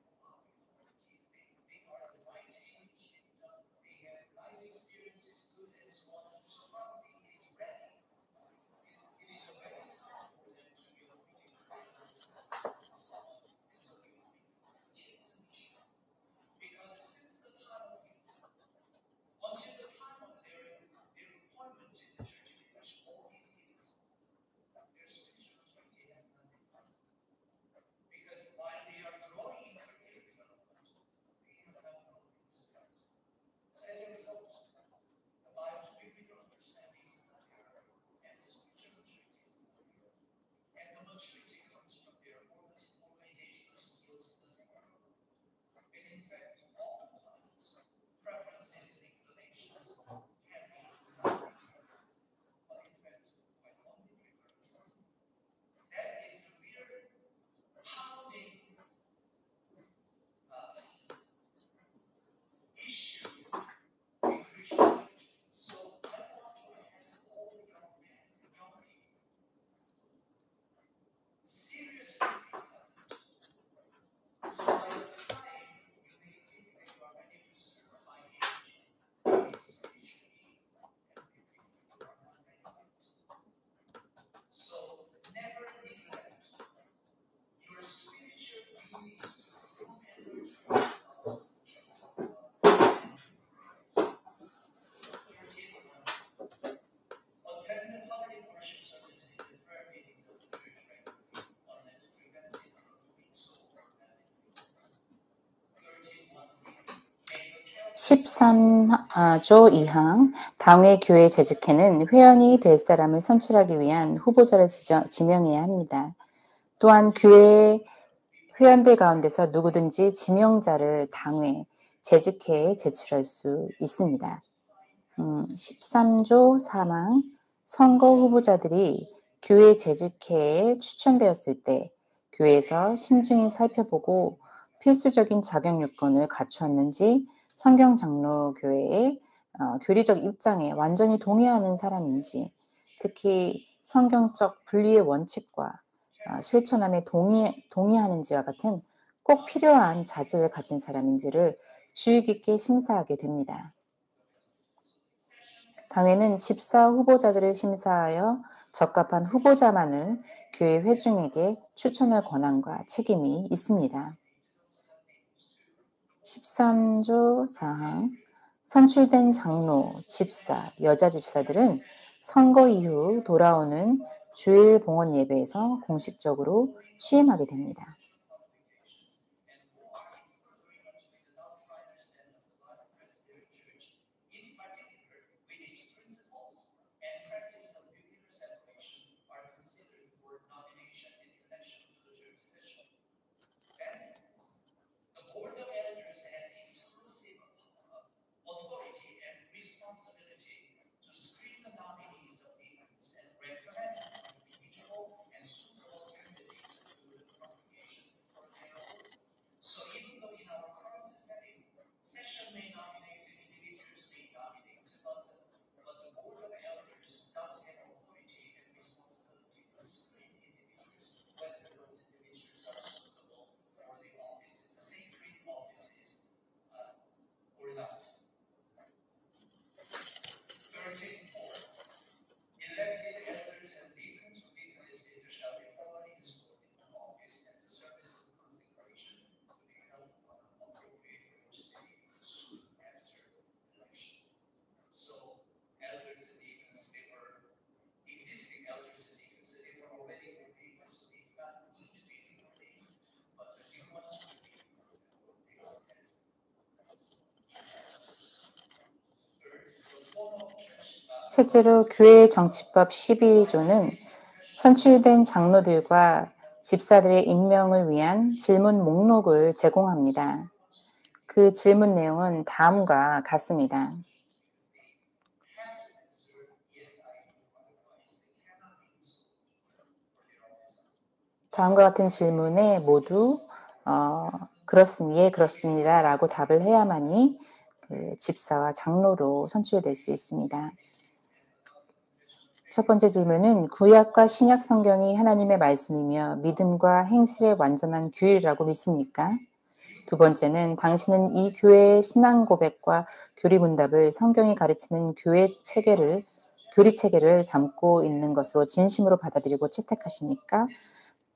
(13조 2항) 당회 교회 재직회는 회원이 될 사람을 선출하기 위한 후보자를 지명해야 합니다. 또한 교회 회원들 가운데서 누구든지 지명자를 당회 재직회에 제출할 수 있습니다. 음, 13조 3항 선거 후보자들이 교회 재직회에 추천되었을 때 교회에서 신중히 살펴보고 필수적인 자격 요건을 갖추었는지 성경 장로 교회의 어, 교리적 입장에 완전히 동의하는 사람인지 특히 성경적 분리의 원칙과 어, 실천함에 동의, 동의하는지와 같은 꼭 필요한 자질을 가진 사람인지를 주의 깊게 심사하게 됩니다. 당회는 집사 후보자들을 심사하여 적합한 후보자만을 교회 회중에게 추천할 권한과 책임이 있습니다. 13조 4항 선출된 장로, 집사, 여자 집사들은 선거 이후 돌아오는 주일 봉헌 예배에서 공식적으로 취임하게 됩니다. 실제로 교회 정치법 12조는 선출된 장로들과 집사들의 임명을 위한 질문 목록을 제공합니다. 그 질문 내용은 다음과 같습니다. 다음과 같은 질문에 모두 어, 그렇습니다. 예, 그렇습니다라고 답을 해야만이 그 집사와 장로로 선출될 수 있습니다. 첫 번째 질문은 구약과 신약 성경이 하나님의 말씀이며 믿음과 행실의 완전한 규율이라고 믿습니까? 두 번째는 당신은 이 교회의 신앙 고백과 교리 문답을 성경이 가르치는 교회 체계를 교리 체계를 담고 있는 것으로 진심으로 받아들이고 채택하십니까?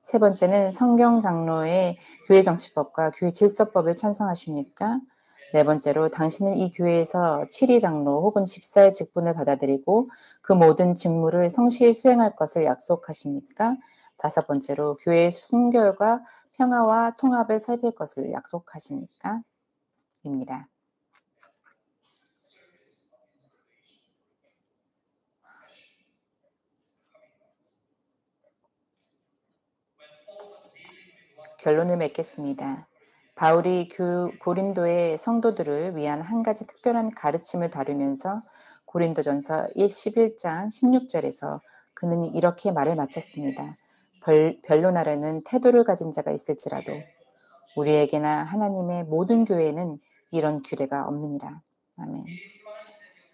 세 번째는 성경 장로의 교회 정치법과 교회 질서법을 찬성하십니까? 네 번째로 당신은 이 교회에서 7위 장로 혹은 집사의 직분을 받아들이고 그 모든 직무를 성실히 수행할 것을 약속하십니까? 다섯 번째로 교회의 순결과 평화와 통합을 살필 것을 약속하십니까? 입니다. 결론을 맺겠습니다. 바울이 교, 고린도의 성도들을 위한 한 가지 특별한 가르침을 다루면서 고린도전서 11장 16절에서 그는 이렇게 말을 마쳤습니다. 별, 변론하려는 태도를 가진 자가 있을지라도 우리에게나 하나님의 모든 교회는 이런 규례가 없느니라. 아멘.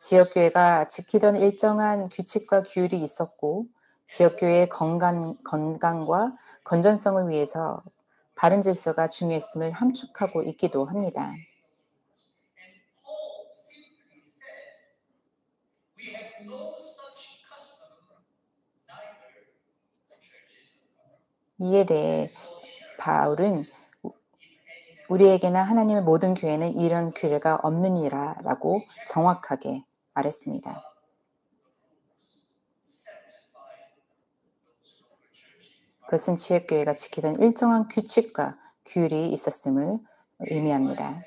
지역교회가 지키던 일정한 규칙과 규율이 있었고 지역교회의 건강, 건강과 건전성을 위해서 바른 질서가 중요했음을 함축하고 있기도 합니다. 이에 대해 바울은 우리에게나 하나님의 모든 교회는 이런 규례가 없느니라라고 정확하게 말했습니다. 그것은 지역교회가 지키던 일정한 규칙과 규율이 있었음을 의미합니다.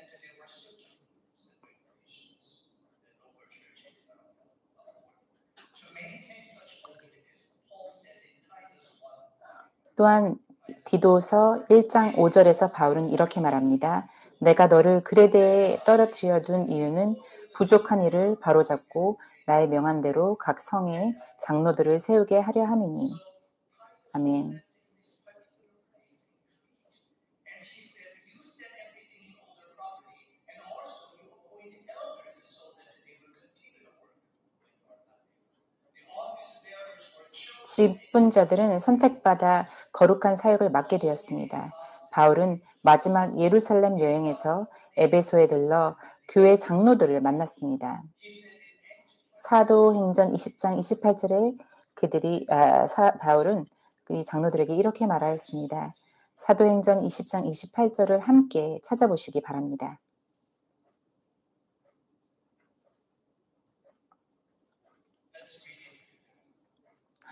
또한 디도서 1장 5절에서 바울은 이렇게 말합니다. 내가 너를 그레데에 떨어뜨려 둔 이유는 부족한 일을 바로잡고 나의 명한대로 각 성에 장로들을 세우게 하려 함이니. 아멘. 집분자들은 선택받아 거룩한 사역을 맡게 되었습니다. 바울은 마지막 예루살렘 여행에서 에베소에 들러 교회 장로들을 만났습니다. 사도행전 20장 28절에 그들이 아, 사, 바울은 이 장로들에게 이렇게 말하였습니다. 사도행전 20장 28절을 함께 찾아보시기 바랍니다.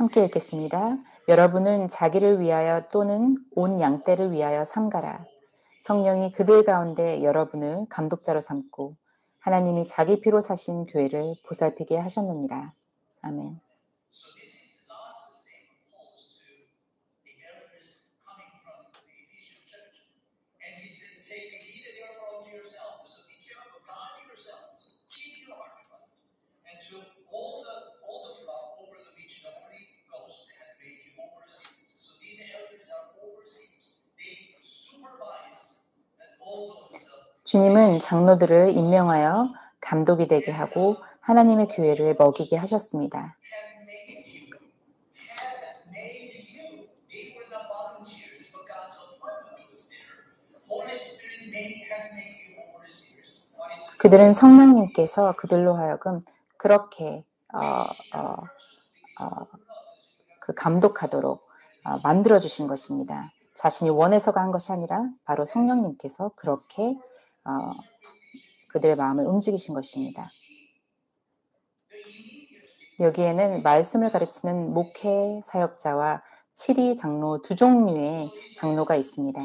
함께 읽겠습니다. 여러분은 자기를 위하여 또는 온 양떼를 위하여 삼가라. 성령이 그들 가운데 여러분을 감독자로 삼고 하나님이 자기 피로 사신 교회를 보살피게 하셨느니라. 아멘. 주님은 장로들을 임명하여 감독이 되게 하고 하나님의 교회를 먹이게 하셨습니다. 그들은 성령님께서 그들로 하여금 그렇게 어, 어, 어, 그 감독하도록 어, 만들어 주신 것입니다. 자신이 원해서가 한 것이 아니라 바로 성령님께서 그렇게 어, 그들의 마음을 움직이신 것입니다. 여기에는 말씀을 가르치는 목회 사역자와 7위 장로 두 종류의 장로가 있습니다.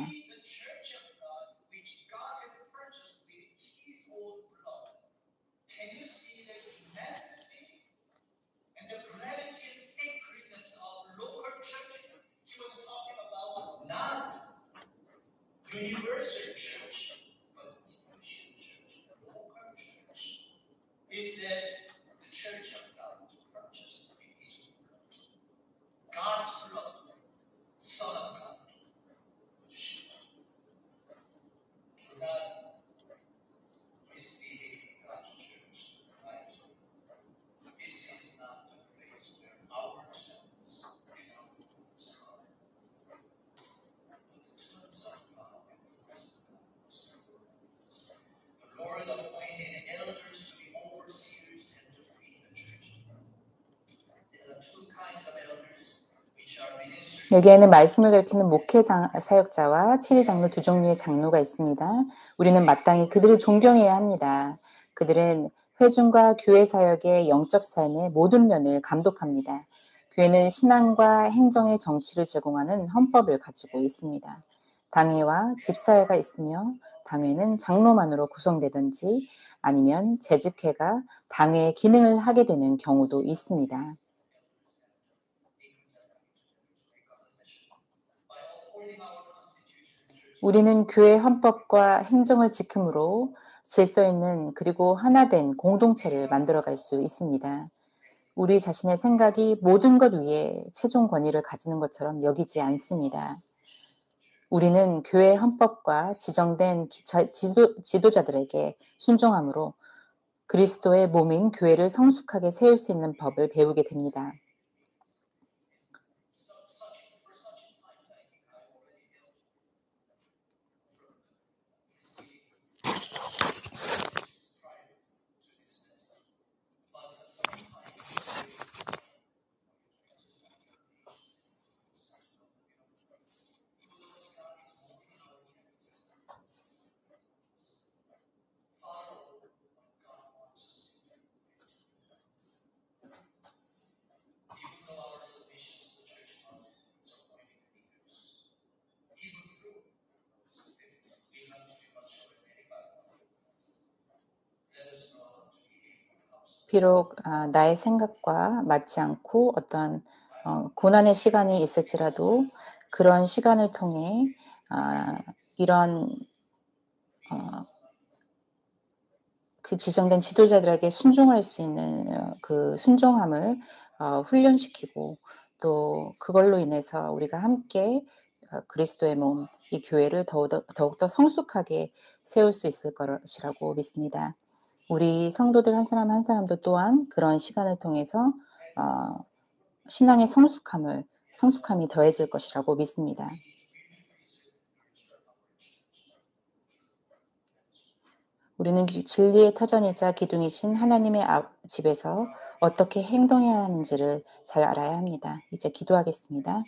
여기에는 말씀을 가리키는 목회 장, 사역자와 치리 장로 두 종류의 장로가 있습니다. 우리는 마땅히 그들을 존경해야 합니다. 그들은 회중과 교회 사역의 영적 삶의 모든 면을 감독합니다. 교회는 신앙과 행정의 정치를 제공하는 헌법을 가지고 있습니다. 당회와 집사회가 있으며 당회는 장로만으로 구성되든지 아니면 재직회가 당회의 기능을 하게 되는 경우도 있습니다. 우리는 교회 헌법과 행정을 지킴으로 질서 있는 그리고 하나된 공동체를 만들어갈 수 있습니다. 우리 자신의 생각이 모든 것 위에 최종 권위를 가지는 것처럼 여기지 않습니다. 우리는 교회 헌법과 지정된 지도, 지도자들에게 순종함으로 그리스도의 몸인 교회를 성숙하게 세울 수 있는 법을 배우게 됩니다. 비록 아, 나의 생각과 맞지 않고 어떤 어, 고난의 시간이 있을지라도 그런 시간을 통해 아, 이런 어, 그 지정된 지도자들에게 순종할 수 있는 어, 그 순종함을 훈련시키고 또 그걸로 인해서 우리가 함께 그리스도의 몸, 이 교회를 더욱더 성숙하게 세울 수 있을 것이라고 믿습니다. 우리 성도들 한 사람 한 사람도 또한 그런 시간을 통해서 어, 신앙의 성숙함을 성숙함이 더해질 것이라고 믿습니다. 우리는 진리의 터전이자 기둥이신 하나님의 집에서 어떻게 행동해야 하는지를 잘 알아야 합니다. 이제 기도하겠습니다.